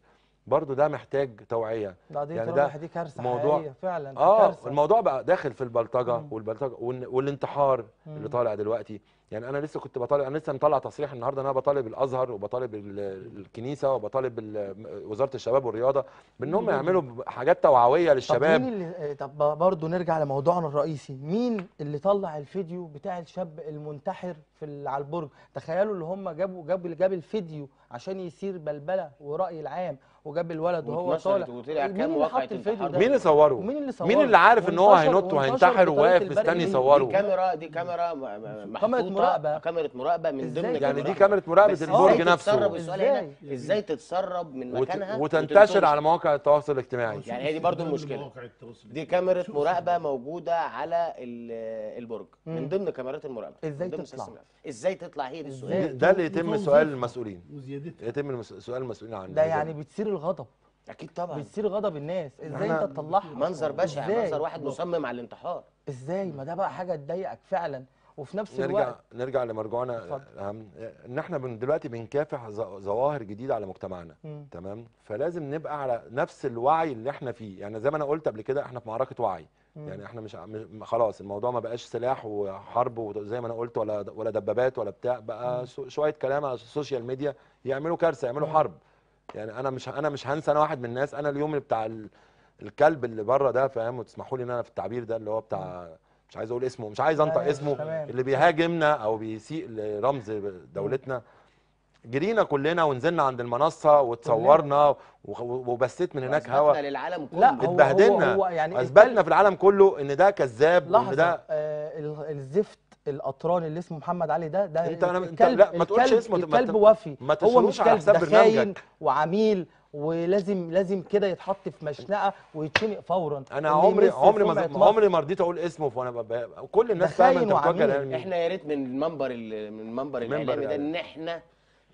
برضو ده محتاج توعية قضيه يعني ده دي كارثة موضوع- فعلا آه كارثة. الموضوع بقى داخل في البلطجة مم. والبلطجة والانتحار اللي مم. طالع دلوقتي يعني أنا لسه كنت بطالب أنا لسه مطلع تصريح النهارده إن أنا بطالب الأزهر وبطالب ال- الكنيسة وبطالب ال- وزارة الشباب والرياضة بإنهم مم. يعملوا حاجات توعوية طب للشباب مين اللي طب برضه نرجع لموضوعنا الرئيسي مين اللي طلع الفيديو بتاع الشاب المنتحر في على البرج تخيلوا اللي هم جابوا جاب جاب الفيديو عشان يثير بلبلة ورأي العام وجاب الولد وهو طالع وطلع مين كام اللي حط الفيديو ده مين اللي صوره مين اللي صوره مين اللي عارف إن هو هينط وهينتحر وواقف مستني. يصوره دي كاميرا دي كاميرا كاميرا مراقبة. كاميرا مراقبة من ضمن؟ يعني دي. كاميرا مراقبة البرج نفسه السؤال هنا إزاي؟ إزاي تتسرب من مكانها وتنتشر؟ على مواقع التواصل الاجتماعي يعني هي دي برضو التواصل دي كاميرا مراقبة موجودة على ال- البرج من. ضمن كاميرات المراقبة ضمن تطلع؟ إزاي تطلع هي دي؟ السؤال ده اللي يتم سؤال المسؤولين وزيادتها يتم المس- سؤال المسؤولين عن ده. يعني بتثير الغضب. أكيد طبعا. بتثير غضب الناس. إزاي أنت تطلعها؟ منظر بشع إزاي؟ منظر واحد مصمم على الانتحار. إزاي؟ ما ده بقى حاجة تضايقك فعلا. وفي نفس نرجع الوقت نرجع لمرجوعنا. اتفضل. الاهم إن إحنا بن دلوقتي بنكافح ظواهر جديدة على مجتمعنا. مم. تمام؟ فلازم نبقى على نفس الوعي اللي إحنا فيه. يعني زي ما أنا قلت قبل كده إحنا في معركة وعي. مم. يعني إحنا مش م- خلاص الموضوع ما بقاش سلاح وحرب وزي ما أنا قلت ولا ولا دبابات ولا بتاع. بقى شو- شوية كلام على ال social media. يعملوا كارثة يعملوا مم. حرب. يعني أنا مش أنا مش هنسى أنا واحد من الناس أنا اليوم بتاع ال- الكلب اللي بره ده فاهم؟ وتسمحوا لي إن أنا في التعبير ده اللي هو بتاع مش عايز أقول اسمه مش عايز أنطق اسمه تمام. اللي بيهاجمنا أو بيسيء لرمز دولتنا. جرينا كلنا ونزلنا عند المنصة وتصورنا وبثيت من هناك هوا. للعالم كله. لا هو اتبهدلنا. يعني أثبتنا في العالم كله إن ده كذاب وإن ده آه ال- الزفت القطران اللي اسمه محمد علي ده ده انت- أنا- انت- الكلب لا، ما تقولش الكلب- اسمه، الكلب وفي ما هو مش على كلب ده خاين. وعميل ولازم لازم كده يتحط في مشنقة ويتشنق فورا أنا عمري عمري ما. عمري ما رضيت أقول اسمه وأنا كل الناس فاهمة أنت بتوجه. إحنا يا ريت من المنبر ال- من المنبر الإعلامي ده إن إحنا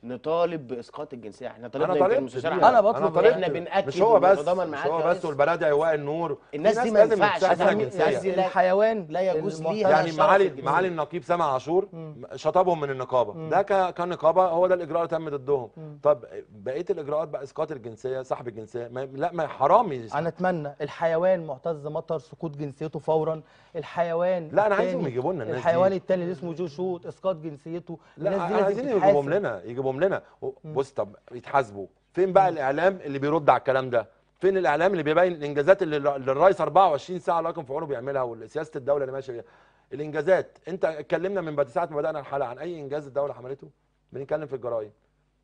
نطالب بإسقاط الجنسية إحنا طالبنا أنا طالبت. أنا عمل. بطلب طالبت. إحنا بنأكد مش هو بس مش هو بس. والبلدي ايواء النور الناس ناس دي ما ينفعش. الناس دي لا- الحيوان لا يجوز المعترف. ليها يعني معالي. معالي النقيب سامع عاشور. شطبهم من النقابة ده ك- كنقابة هو ده الإجراء اللي تم ضدهم. طب بقية الإجراءات بقى إسقاط الجنسية سحب الجنسية ما لا ما حرامي أنا أتمنى الحيوان معتز مطر سقوط جنسيته فورا الحيوان لا، أنا التاني- عايزهم يجيبوا لنا الناس. الحيوان التاني اللي اسمه جو شوت إسقاط جنسيته لا الناس دي أنا لازم عايزين تتحاسب. يجيبهم لنا يجيبهم لنا. بص طب يتحاسبوا. فين بقى الإعلام اللي بيرد على الكلام ده؟ فين الإعلام اللي بيبين الإنجازات اللي الرئيس 24 ساعة يكون في عونه بيعملها وسياسه الدولة اللي ماشية بيها الإنجازات. أنت اتكلمنا من بعد ساعة ما بدأنا الحلقة عن أي إنجاز الدولة عملته؟ بنتكلم في الجرايد مم.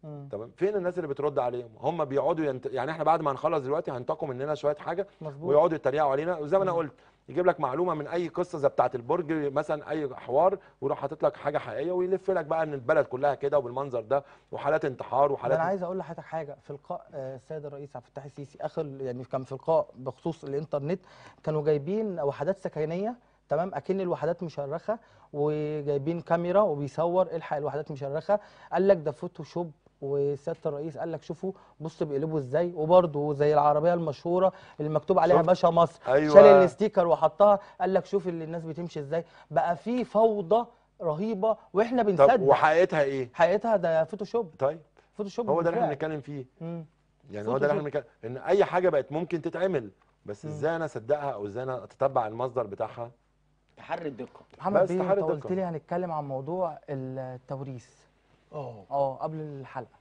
تمام؟ فين الناس اللي بترد عليهم؟ هم بيقعدوا ينت... يعني إحنا بعد ما هنخلص دلوقتي هينتقوا مننا شوية حاجة مظبوط. ويقعدوا يتريقوا علينا. وزي ما أنا قلت يجيب لك معلومة من أي قصة زي بتاعة البرج مثلا أي حوار ويروح حاطط لك حاجة حقيقية ويلف لك بقى إن البلد كلها كده وبالمنظر ده وحالات انتحار وحالات أنا عايز أقول لحضرتك حاجة. في لقاء آه، السيد الرئيس عبد الفتاح السيسي آخر يعني كان في لقاء بخصوص الإنترنت كانوا جايبين وحدات سكنية تمام؟ أكن الوحدات مشرخة وجايبين كاميرا وبيصور إلحق الوحدات مشرخة. قال لك ده Photoshop وسيادة الرئيس قال لك شوفوا بصوا بيقلبوا إزاي وبرده زي العربية المشهورة اللي مكتوب عليها؟ باشا مصر أيوة. شال ال sticker وحطها قال لك شوف اللي الناس بتمشي إزاي بقى في فوضى رهيبة وإحنا طب بنصدق وحقيقتها إيه حقيقتها ده Photoshop طيب Photoshop هو ده اللي إحنا. بنتكلم فيه مم. يعني هو ده اللي إحنا بنتكلم ان اي حاجة بقت ممكن تتعمل بس مم. إزاي أنا اصدقها أو إزاي أنا اتتبع المصدر بتاعها تحري الدقه محمد بس بيه تحري انت قلت. لي هنتكلم عن موضوع التوريث آه آه قبل الحلقة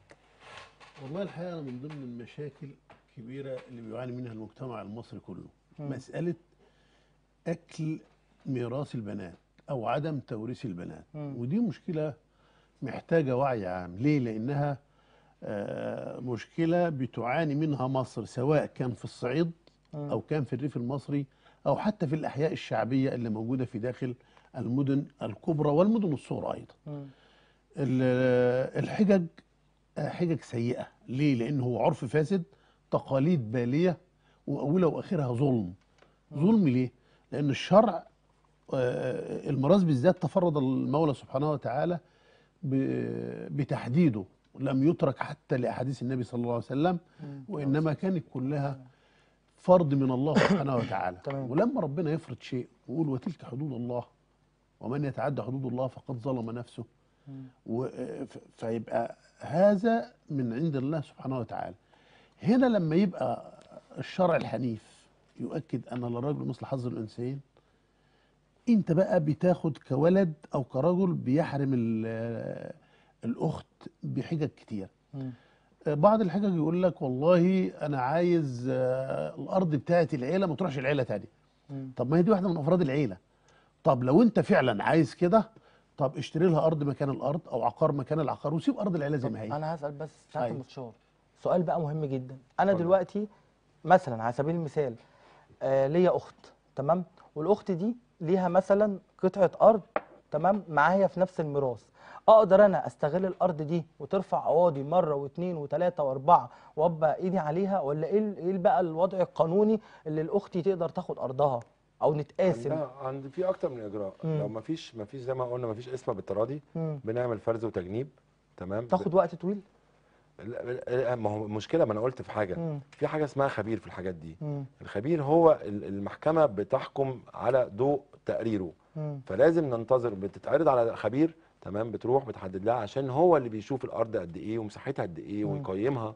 والله الحقيقة من ضمن المشاكل الكبيرة اللي بيعاني منها المجتمع المصري كله مم. مسألة أكل ميراث البنات أو عدم توريث البنات مم. ودي مشكلة محتاجة وعي عام ليه لأنها آه، مشكلة بتعاني منها مصر سواء كان في الصعيد. أو كان في الريف المصري أو حتى في الأحياء الشعبية اللي موجودة في داخل المدن الكبرى والمدن الصغرى أيضا مم. ال- الحجج حجج سيئة ليه؟ لأنه هو عرف فاسد تقاليد بالية وأولها وآخرها ظلم ظلم ليه؟ لأن الشرع آه، الميراث بالذات تفرد المولى سبحانه وتعالى بتحديده لم يترك حتى لأحاديث النبي صلى الله عليه وسلم. وإنما كانت كلها فرض من الله سبحانه وتعالى. ولما ربنا يفرض شيء ويقول وتلك حدود الله ومن يتعدى حدود الله فقد ظلم نفسه فيبقى هذا من عند الله سبحانه وتعالى هنا لما يبقى الشرع الحنيف يؤكد أن للرجل مثل حظ الأنثيين أنت بقى بتاخد كولد أو كرجل بيحرم ال- الأخت بحجج كتير. بعض الحجج يقول لك والله أنا عايز آه، الأرض بتاعت العيلة ما تروحش العيله تاني. طب ما هي دي واحدة من أفراد العيلة طب لو أنت فعلا عايز كده طب اشتري لها أرض مكان الأرض أو عقار مكان العقار وسيب أرض العيلة زي ما هي. أنا هسأل بس ساعه أيوة. المستشار سؤال بقى مهم جدا. أنا اتفضل. دلوقتي مثلا على سبيل المثال آه ليا أخت تمام؟ والأخت دي ليها مثلا قطعة أرض تمام؟ معايا في نفس الميراث. أقدر أنا أستغل الأرض دي وترفع قواضي مرة واثنين وثلاثة وأربعة وأبقى إيدي عليها؟ ولا إيه إيه بقى الوضع القانوني اللي الأخت تقدر تاخد أرضها؟ أو نتقاسم عندها عند في أكتر من إجراء مم. لو ما فيش ما فيش زي ما قلنا ما فيش اسمه بالتراضي مم. بنعمل فرز وتجنيب تمام تاخد وقت طويل ما هو مشكلة ما أنا قلت في حاجة مم. في حاجة اسمها خبير في الحاجات دي مم. الخبير هو ال- المحكمة بتحكم على ضوء تقريره مم. فلازم ننتظر بتتعرض على خبير تمام بتروح بتحدد لها عشان هو اللي بيشوف الأرض قد إيه ومساحتها قد إيه مم. ويقيمها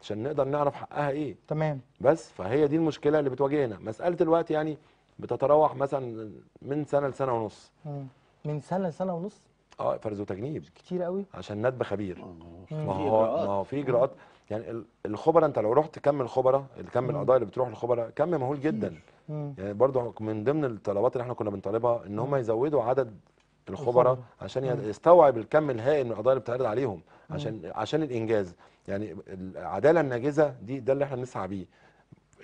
عشان نقدر نعرف حقها إيه تمام بس فهي دي المشكلة اللي بتواجهنا مسألة الوقت يعني بتتراوح مثلا من سنة لسنة ونص مم. من سنة لسنة ونص آه فرز وتجنيب كتير قوي عشان ندب خبير. ما في هو. ما هو في إجراءات يعني ال- الخبراء أنت لو رحت كم الخبراء كم. القضايا اللي بتروح للخبراء كم مهول جدا مم. يعني برضو من ضمن الطلبات اللي إحنا كنا بنطالبها إن هم. يزودوا عدد الخبراء. عشان مم. يستوعب الكم الهائل من القضايا اللي بتعرض عليهم مم. عشان عشان الإنجاز يعني العدالة الناجزة دي ده اللي إحنا بنسعى بيه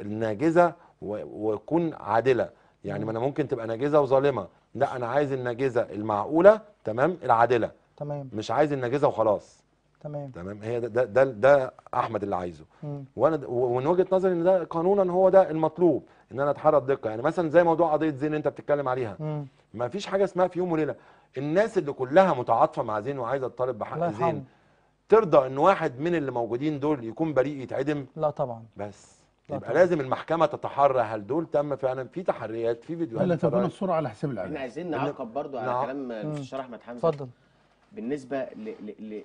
الناجزة وتكون عادلة. يعني. ما أنا ممكن تبقى ناجزة وظالمة. لا أنا عايز الناجزة المعقولة تمام العادلة. تمام. مش عايز الناجزة وخلاص. تمام. تمام؟ هي ده ده, ده, ده أحمد اللي عايزه. مم. وأنا ومن وجهة نظري إن ده قانونا هو ده المطلوب إن أنا أتحرى الدقة. يعني مثلا زي موضوع قضية زين أنت بتتكلم عليها. مم. ما فيش حاجة اسمها في يوم وليلة. الناس اللي كلها متعاطفة مع زين وعايزة تطالب بحق زين ترضى إن واحد من اللي موجودين دول يكون بريء يتعدم؟ لا طبعا. بس. يبقى. لازم المحكمة تتحرى هل دول تم فعلا في تحريات في فيديوهات ولا تكون. السرعه على حساب إحنا العدل عايزين نعقب برضو على نعم. كلام. المستشار أحمد حمزة اتفضل بالنسبة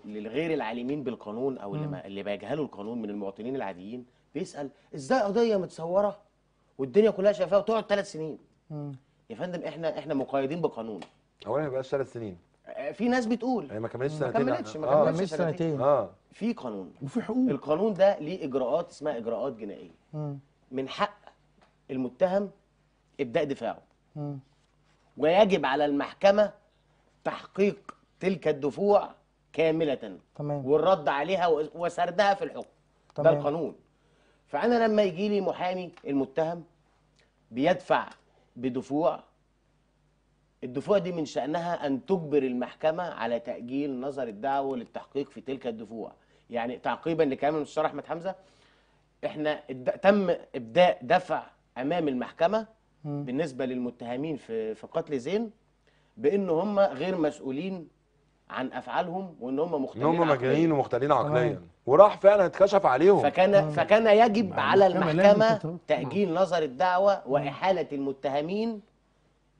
للغير العالمين بالقانون أو اللي, اللي بيجهلوا القانون من المواطنين العاديين بيسأل إزاي قضية متصورة والدنيا كلها شايفاها وتقعد ثلاث سنين مم. يا فندم إحنا إحنا مقيدين بقانون اولا ما يبقاش ثلاث سنين آه، في ناس بتقول هي ما كملتش ما سنتين كملتش، ما كملتش. سنتين آه في قانون وفي حقوق القانون ده ليه إجراءات اسمها إجراءات جنائية. من حق المتهم ابداء دفاعه. ويجب على المحكمة تحقيق تلك الدفوع كاملة. تمام. والرد عليها وسردها في الحكم. ده تمام. القانون. فأنا لما يجي لي محامي المتهم بيدفع بدفوع الدفوع دي من شأنها أن تجبر المحكمة على تأجيل نظر الدعوة للتحقيق في تلك الدفوع. يعني تعقيبا لكلام المستشار أحمد حمزة إحنا تم إبداء دفع أمام المحكمة مم. بالنسبة للمتهمين في في قتل زين بأن هم غير مسؤولين عن أفعالهم وأن هم إن مختلين هم عقلياً. مجانين ومختلين عقليا تمام. وراح فعلا اتكشف عليهم فكان فكان يجب على تتوقف. تأجيل نظر الدعوة وإحالة المتهمين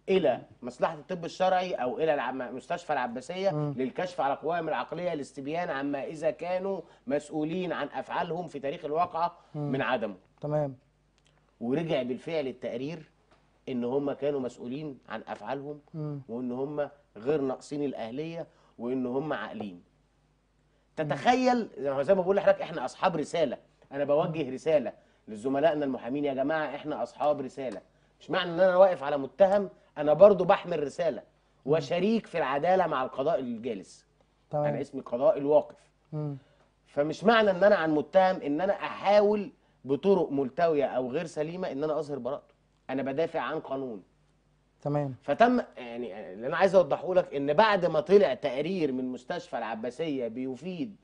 إلى مصلحة الطب الشرعي أو إلى العم- مستشفى العباسية مم. للكشف على قوائم العقلية لاستبيان عما إذا كانوا مسؤولين عن أفعالهم في تاريخ الواقعة من عدمه. تمام. ورجع بالفعل التقرير إن هم كانوا مسؤولين عن أفعالهم مم. وإن هم غير ناقصين الأهلية وإن هم عاقلين. تتخيل زي ما بقول لحضرتك إحنا أصحاب رسالة. أنا بوجه رسالة لزملائنا المحامين. يا جماعة إحنا أصحاب رسالة. مش معنى إن أنا واقف على متهم أنا برضو بحمل رساله وشريك في العداله مع القضاء الجالس. أنا تمام اسمي قضاء الواقف. مم. فمش معنى ان أنا عن متهم ان أنا احاول بطرق ملتويه أو غير سليمه ان أنا اظهر براءته. أنا بدافع عن قانون. تمام. فتم يعني اللي أنا عايز اوضحه لك ان بعد ما طلع تقرير من مستشفى العباسيه بيفيد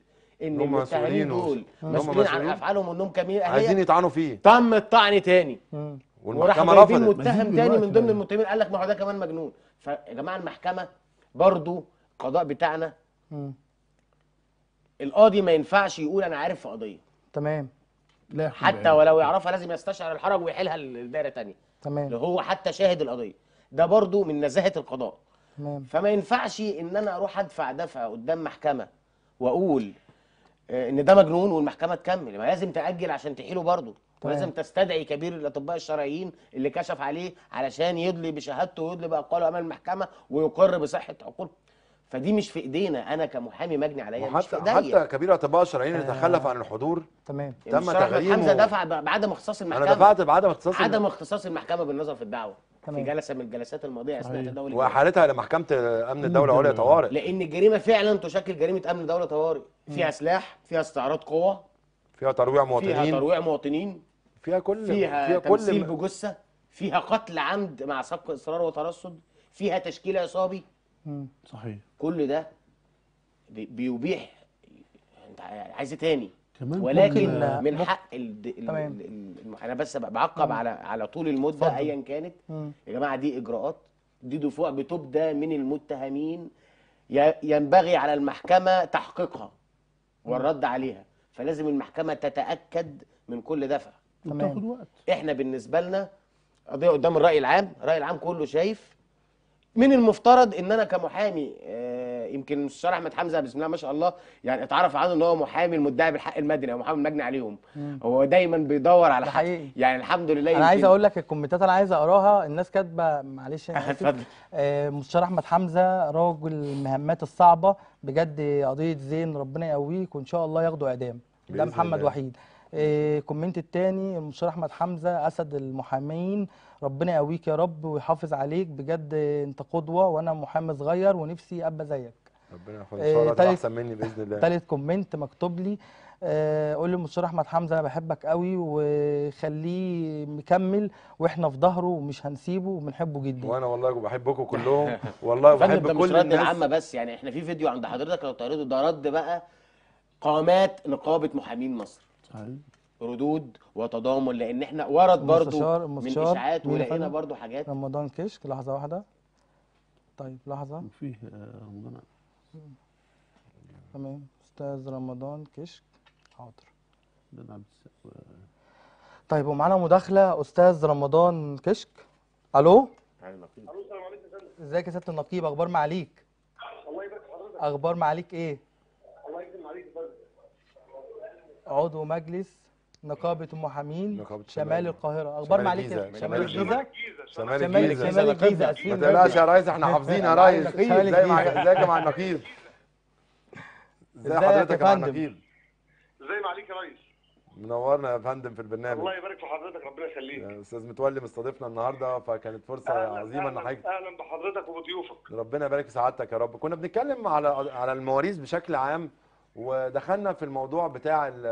ان هم المتهمين مسؤولين دول مسؤولين عن. افعالهم وإنهم كاملين عايزين يطعنوا فيه. تم الطعن تاني. مم. وراح والمحكمه رفضت. متهم تاني من ضمن بقى. المتهمين. قال لك ما هو ده كمان مجنون. فيا جماعة المحكمة برضو القضاء بتاعنا. مم. القاضي ما ينفعش يقول أنا عارف في قضية. تمام. لا حتى بعلم. ولو يعرفها لازم يستشعر الحرج ويحيلها لدائره اللي تمام. هو حتى شاهد القضية. ده برضو من نزاهة القضاء. تمام. فما ينفعش إن أنا أروح أدفع دفع قدام محكمة وأقول آه، إن ده مجنون والمحكمة تكمل. ما لازم تأجل عشان تحيله برضه. ولازم تستدعي كبير الأطباء الشرعيين اللي كشف عليه علشان يدلي بشهادته ويدلي بأقواله امام المحكمة ويقر بصحة عقوله فدي مش في إيدينا أنا كمحامي مجني عليا مش في وحتى إيديا. حتى كبير الأطباء الشرعيين اللي آه. تخلف عن الحضور تمام. تم تغريمه. حمزة دفع بعدم اختصاص المحكمة. أنا دفعت بعدم اختصاص عدم اختصاص المحكمة بالنظر في الدعوة. في تمام. جلسة من الجلسات الماضية أثناء. تداول. واحالتها لمحكمه أمن الدولة العليا طوارئ. لأن الجريمة فعلا تشكل جريمة أمن دولة طوارئ. فيها سلاح فيها استعراض قوة فيها ترويع فيها مواطنين. ترويع مواطنين. فيها كل فيها فيها تمثيل كل بجثة فيها قتل عمد مع سبق اصرار وترصد فيها تشكيل عصابي. صحيح كل ده بي- بيبيح انت عايز إيه تاني كمان ولكن ممكن- من حق ال... ال... ال... أنا بس بعقب على على طول المدة. ايا كانت مم. يا جماعة دي إجراءات دي دفوع بتبدى من المتهمين ي... ينبغي على المحكمة تحقيقها والرد عليها فلازم المحكمة تتأكد من كل دفع وتاخد وقت. إحنا بالنسبة لنا قضية قدام الرأي العام الرأي العام كله شايف من المفترض إن أنا كمحامي آه، يمكن المستشار أحمد حمزة بسم الله ما شاء الله يعني اتعرف عنه إن هو محامي المدعي بالحق المدني أو محامي المجني عليهم. هو دايما بيدور على حق حقيقي. يعني الحمد لله أنا عايز أقول لك الكومنتات أنا عايز أقراها الناس كاتبة معلش اتفضل. آه، مستشار أحمد حمزة راجل المهمات الصعبة بجد قضية زين ربنا يقويك وإن شاء الله ياخدوا إعدام. ده محمد الله. وحيد. آه، comment التاني المستشار أحمد حمزة أسد المحامين ربنا يقويك يا رب ويحافظ عليك. بجد أنت قدوة وأنا محامي صغير ونفسي أبقى زيك. ربنا يحفظك آه، إن شاء الله أحسن مني بإذن الله. تالت comment مكتوب لي. آه، قول للمستشار أحمد حمزة أنا بحبك قوي وخليه مكمل وإحنا في ظهره ومش هنسيبه وبنحبه جدا. وأنا والله بحبكم كلهم. والله وبحب ده مش كل رد العامه بس يعني إحنا في فيديو عند حضرتك لو تعرضه ده رد بقى قامات نقابة محامين مصر. ردود وتضامن لأن إحنا ورد برضو من إشاعات ولقينا؟ برضو حاجات. رمضان كشك لحظة واحدة. طيب لحظة. وفيه آه، رمضان. تمام. أستاذ رمضان كشك حاضر. طيب ومعانا مداخلة أستاذ رمضان كشك. ألو؟ إزيك يا سياده النقيب؟ أخبار معاليك؟ الله يبارك في حضرتك. أخبار معاليك إيه الله يكرم عليك يا فندم عضو مجلس نقابة المحامين نقابة شمال شمال معاليك الجيزة. إيه؟ شمال شمال الجيزة. شمال الجيزة. شمال الجيزة ما تقلقش يا ريس إحنا حافظين يا ريس. مع ازيك يا مع النقيب ازيك يا حضرتك يا مع فندم؟ النقيب إزاي ما عليك يا ريس. منورنا يا فندم في البرنامج. الله يبارك في حضرتك ربنا يخليك. يا أستاذ متولي مستضيفنا النهارده فكانت فرصة أهلاً- عظيمة ان أهلاً- حضرتك أهلا بحضرتك وبضيوفك. ربنا يبارك في سعادتك يا رب. كنا بنتكلم على على المواريث بشكل عام. ودخلنا في الموضوع بتاع ال-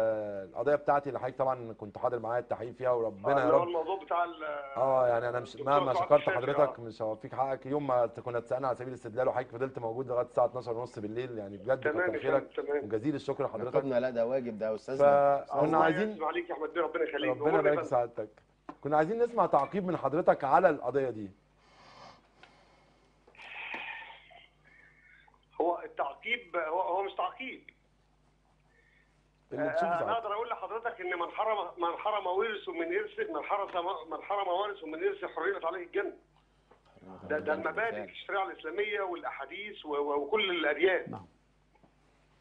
القضية بتاعتي اللي حضرتك طبعا كنت حاضر معايا التحقيق فيها وربنا يا اللي هو رب. الموضوع بتاع ال- آه يعني أنا مش مهما شكرت حضرتك آه. مش هوفيك حقك. يوم ما كنا اتسالنا على سبيل الاستدلال وحضرتك فضلت موجود لغاية الساعة 12 ونص بالليل يعني بجد تمام كتر خيرك. وجزيل الشكر لحضرتك. لا ده واجب ده يا أستاذنا. فكنا الله عايزين عليك يا أحمد ربنا يخليك. ربنا يبارك. سعادتك. كنا عايزين نسمع تعقيب من حضرتك على القضية دي. هو التعقيب هو هو مش تعقيب. اللي تشوفه آه، أنا أقدر أقول لحضرتك إن من حرم من حرم ورثه من ارث من حرم من حرم وارثه من إرث حرمت عليه الجنة. ده ده المبادئ في الشريعة الإسلامية والأحاديث وكل الأديان. نعم.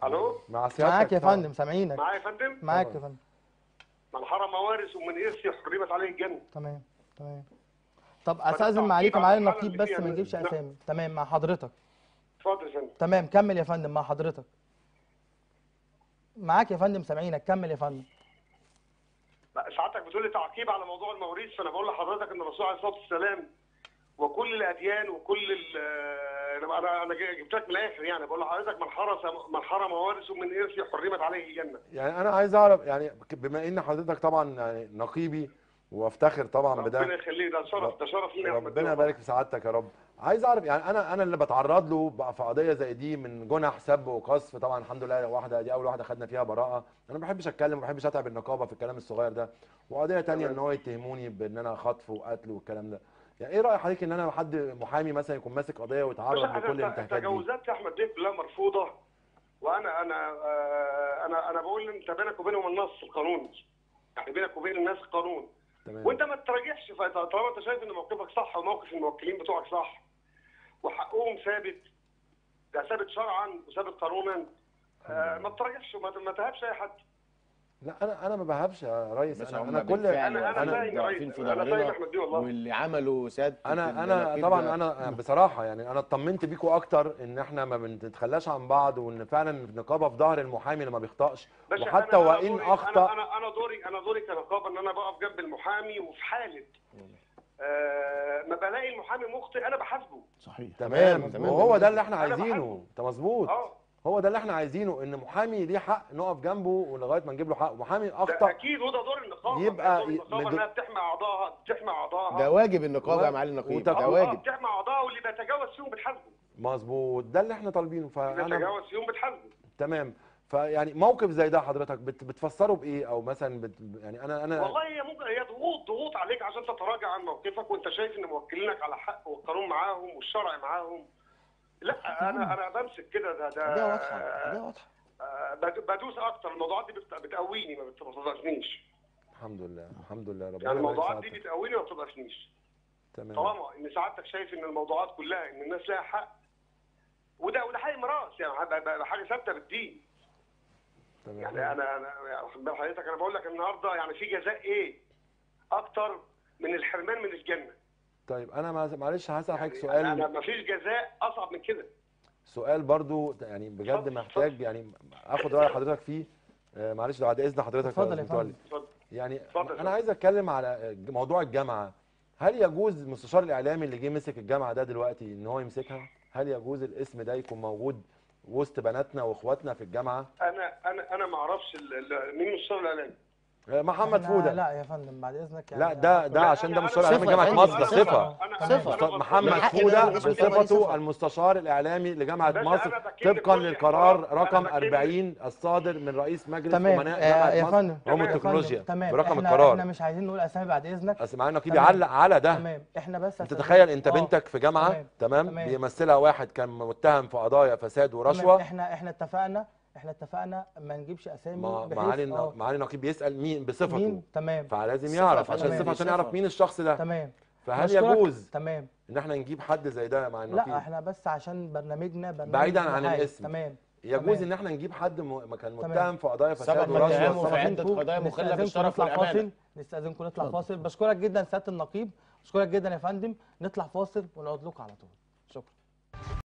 ألو؟ مع معاك يا. فندم سامعينك. معايا يا فندم؟ معاك يا فندم. من حرم وارثه من إرث حرمت عليه الجنة. تمام تمام. طب استاذن معاليك معالي الحالة النقيب بس ما نجيبش نعم. أسامي. تمام مع حضرتك. اتفضل يا فندم. تمام كمل يا فندم مع حضرتك. معاك يا فندم سامعينك. كمل يا فندم. لا، سعادتك بتقول لي تعقيب على موضوع المواريث فأنا بقول لحضرتك إن الرسول عليه الصلاة والسلام وكل الأديان وكل ال- آه، أنا أنا أنا جبت لك من الآخر يعني. بقول لحضرتك من حرس من حرم وارثه من إرث حرمت عليه الجنة. يعني أنا عايز أعرف يعني بما إن حضرتك طبعا يعني نقيبي وافتخر طبعا بده. ربنا يخليك ده شرف ده شرف لينا ربنا. يبارك في سعادتك يا رب. عايز أعرف يعني أنا أنا اللي بتعرض له بقى في قضية زي دي من جنح سب وقذف طبعا الحمد لله واحدة دي أول واحدة خدنا فيها براءة. أنا ما بحبش أتكلم ما بحبش أتعب النقابة في الكلام الصغير ده. وقضية تانية إن هو يتهموني بإن أنا خطف وقتل والكلام ده. يعني إيه راي حضرتك إن أنا حد محامي مثلا يكون ماسك قضية ويتعرض لكل الانتهاكات دي التجاوزات يا أحمد دي كلها مرفوضة. وأنا أنا آه، أنا أنا بقول أنت بينك وبينهم النص القانون. يعني بينك وبين الناس القانون تمام. وانت ما تراجعش طالما انت شايف ان موقفك صح وموقف الموكلين بتوعك صح وحقهم ثابت ده ثابت شرعا وثابت قانونا آه، ما تراجعش وما ما تهابش أي حد. لا أنا أنا ما بهبش يا ريس. أنا أنا كل بالفعل أنا- أنا أنا يا واقفين ريس، في ظهرنا أحمد بيه والله. واللي عمله سياده أنا أنا طبعا أنا بصراحة يعني أنا اطمنت بيكوا أكتر إن إحنا ما بنتخلاش عن بعض وإن فعلا النقابة في ظهر المحامي اللي ما بيخطأش. وحتى أنا- أنا وإن دوري- أخطأ أنا أنا أنا دوري أنا دوري كنقابة إن أنا بقف جنب المحامي وفي حالة آه ما بلاقي المحامي مخطئ أنا بحاسبه. صحيح. تمام. تمام. وهو ده اللي إحنا عايزينه. أنت مظبوط. آه. هو ده اللي إحنا عايزينه إن محامي ليه حق نقف جنبه ولغاية ما نجيب له حق محامي ده أخطأ. أكيد وده دور النقابة. يبقى دور النقابة من- إنها بتحمي اعضائها بتحمي اعضائها ده واجب النقابة يا و- معالي النقيب وتق- ده واجب. بتحمي اعضائها واللي بيتجاوز فيهم بتحاسبه. مظبوط. ده اللي إحنا طالبينه اللي فأنا بيتجاوز فيهم بتحاسبه. تمام. فيعني موقف زي ده حضرتك بت بتفسره بإيه؟ أو مثلا بت يعني أنا أنا والله هي ممكن هي ضغوط ضغوط عليك عشان تتراجع عن موقفك وأنت شايف إن موكلينك على حق والقانون معاهم والشرع معاهم. لا أنا أنا بمسك كده ده ده ده واضحة ده واضحة. آه، بد- بدوس أكتر. الموضوعات دي بت- بتقويني ما بت- ما بتضغطنيش الحمد لله الحمد لله ربنا يعني الموضوعات دي. بتقويني وما بتضغطنيش تمام. طالما إن سعادتك شايف إن الموضوعات كلها إن الناس لها حق وده وده حق ميراث يعني حاجة ثابتة بالدين. تمام. يعني أنا أنا واخد بال حضرتك أنا بقول لك النهارده يعني في جزاء إيه؟ أكتر من الحرمان من الجنة. طيب أنا ما- معلش هسأل حضرتك يعني أنا سؤال ما فيش جزاء أصعب من كده. سؤال برضو يعني بجد محتاج يعني آخد رأي حضرتك فيه. آه، معلش بعد إذن حضرتك اتفضل يا. فندم. اتفضل يعني يا أنا عايز أتكلم على موضوع الجامعة. هل يجوز المستشار الإعلامي اللي جه مسك الجامعة ده دلوقتي إن هو يمسكها؟ هل يجوز الاسم ده يكون موجود وسط بناتنا وإخواتنا في الجامعة؟ أنا أنا أنا ما أعرفش ال- ال- مين مستشار الاعلام آه، محمد إحنا- فودة. لا يا فندم بعد إذنك يعني لا ده ده عشان ده مستشار إعلامي جامعة مصر صفه أنا- محمد فودة بصفته. المستشار الإعلامي لجامعة مصر. طبقا للقرار. رقم أنا بكلم- 40 الصادر من رئيس مجلس أمناء آه، جامعه يا مصر. تمام. التكنولوجيا. تمام. برقم إحنا القرار. إحنا مش عايزين نقول أسامي بعد إذنك. بس معانا نقيب تمام. يعلق على ده. تمام. إحنا بس أنت تخيل أنت آه، بنتك في جامعة تمام. بيمثلها واحد كان متهم في قضايا فساد. ورشوة. إحنا إحنا اتفقنا. إحنا اتفقنا ما نجيبش أسامي معالي آه، معالي النقيب بيسال مين بصفته مين تمام فلازم يعرف عشان. الصفه عشان. يعرف مين الشخص ده تمام فهل. يجوز تمام إن إحنا نجيب حد زي ده مع النقيب لا إحنا بس عشان برنامجنا برنامج بعيداً عن. الاسم. تمام يجوز. إن إحنا نجيب حد م... ما كان. متهم في قضايا فساد ورشوه في نستأذنكم- قضايا نستأذنكم بالشرف. فاصل نستأذنكم نطلع فاصل بشكرك جدا سيادة النقيب بشكرك جدا يا فندم نطلع فاصل ونقعد لكم على طول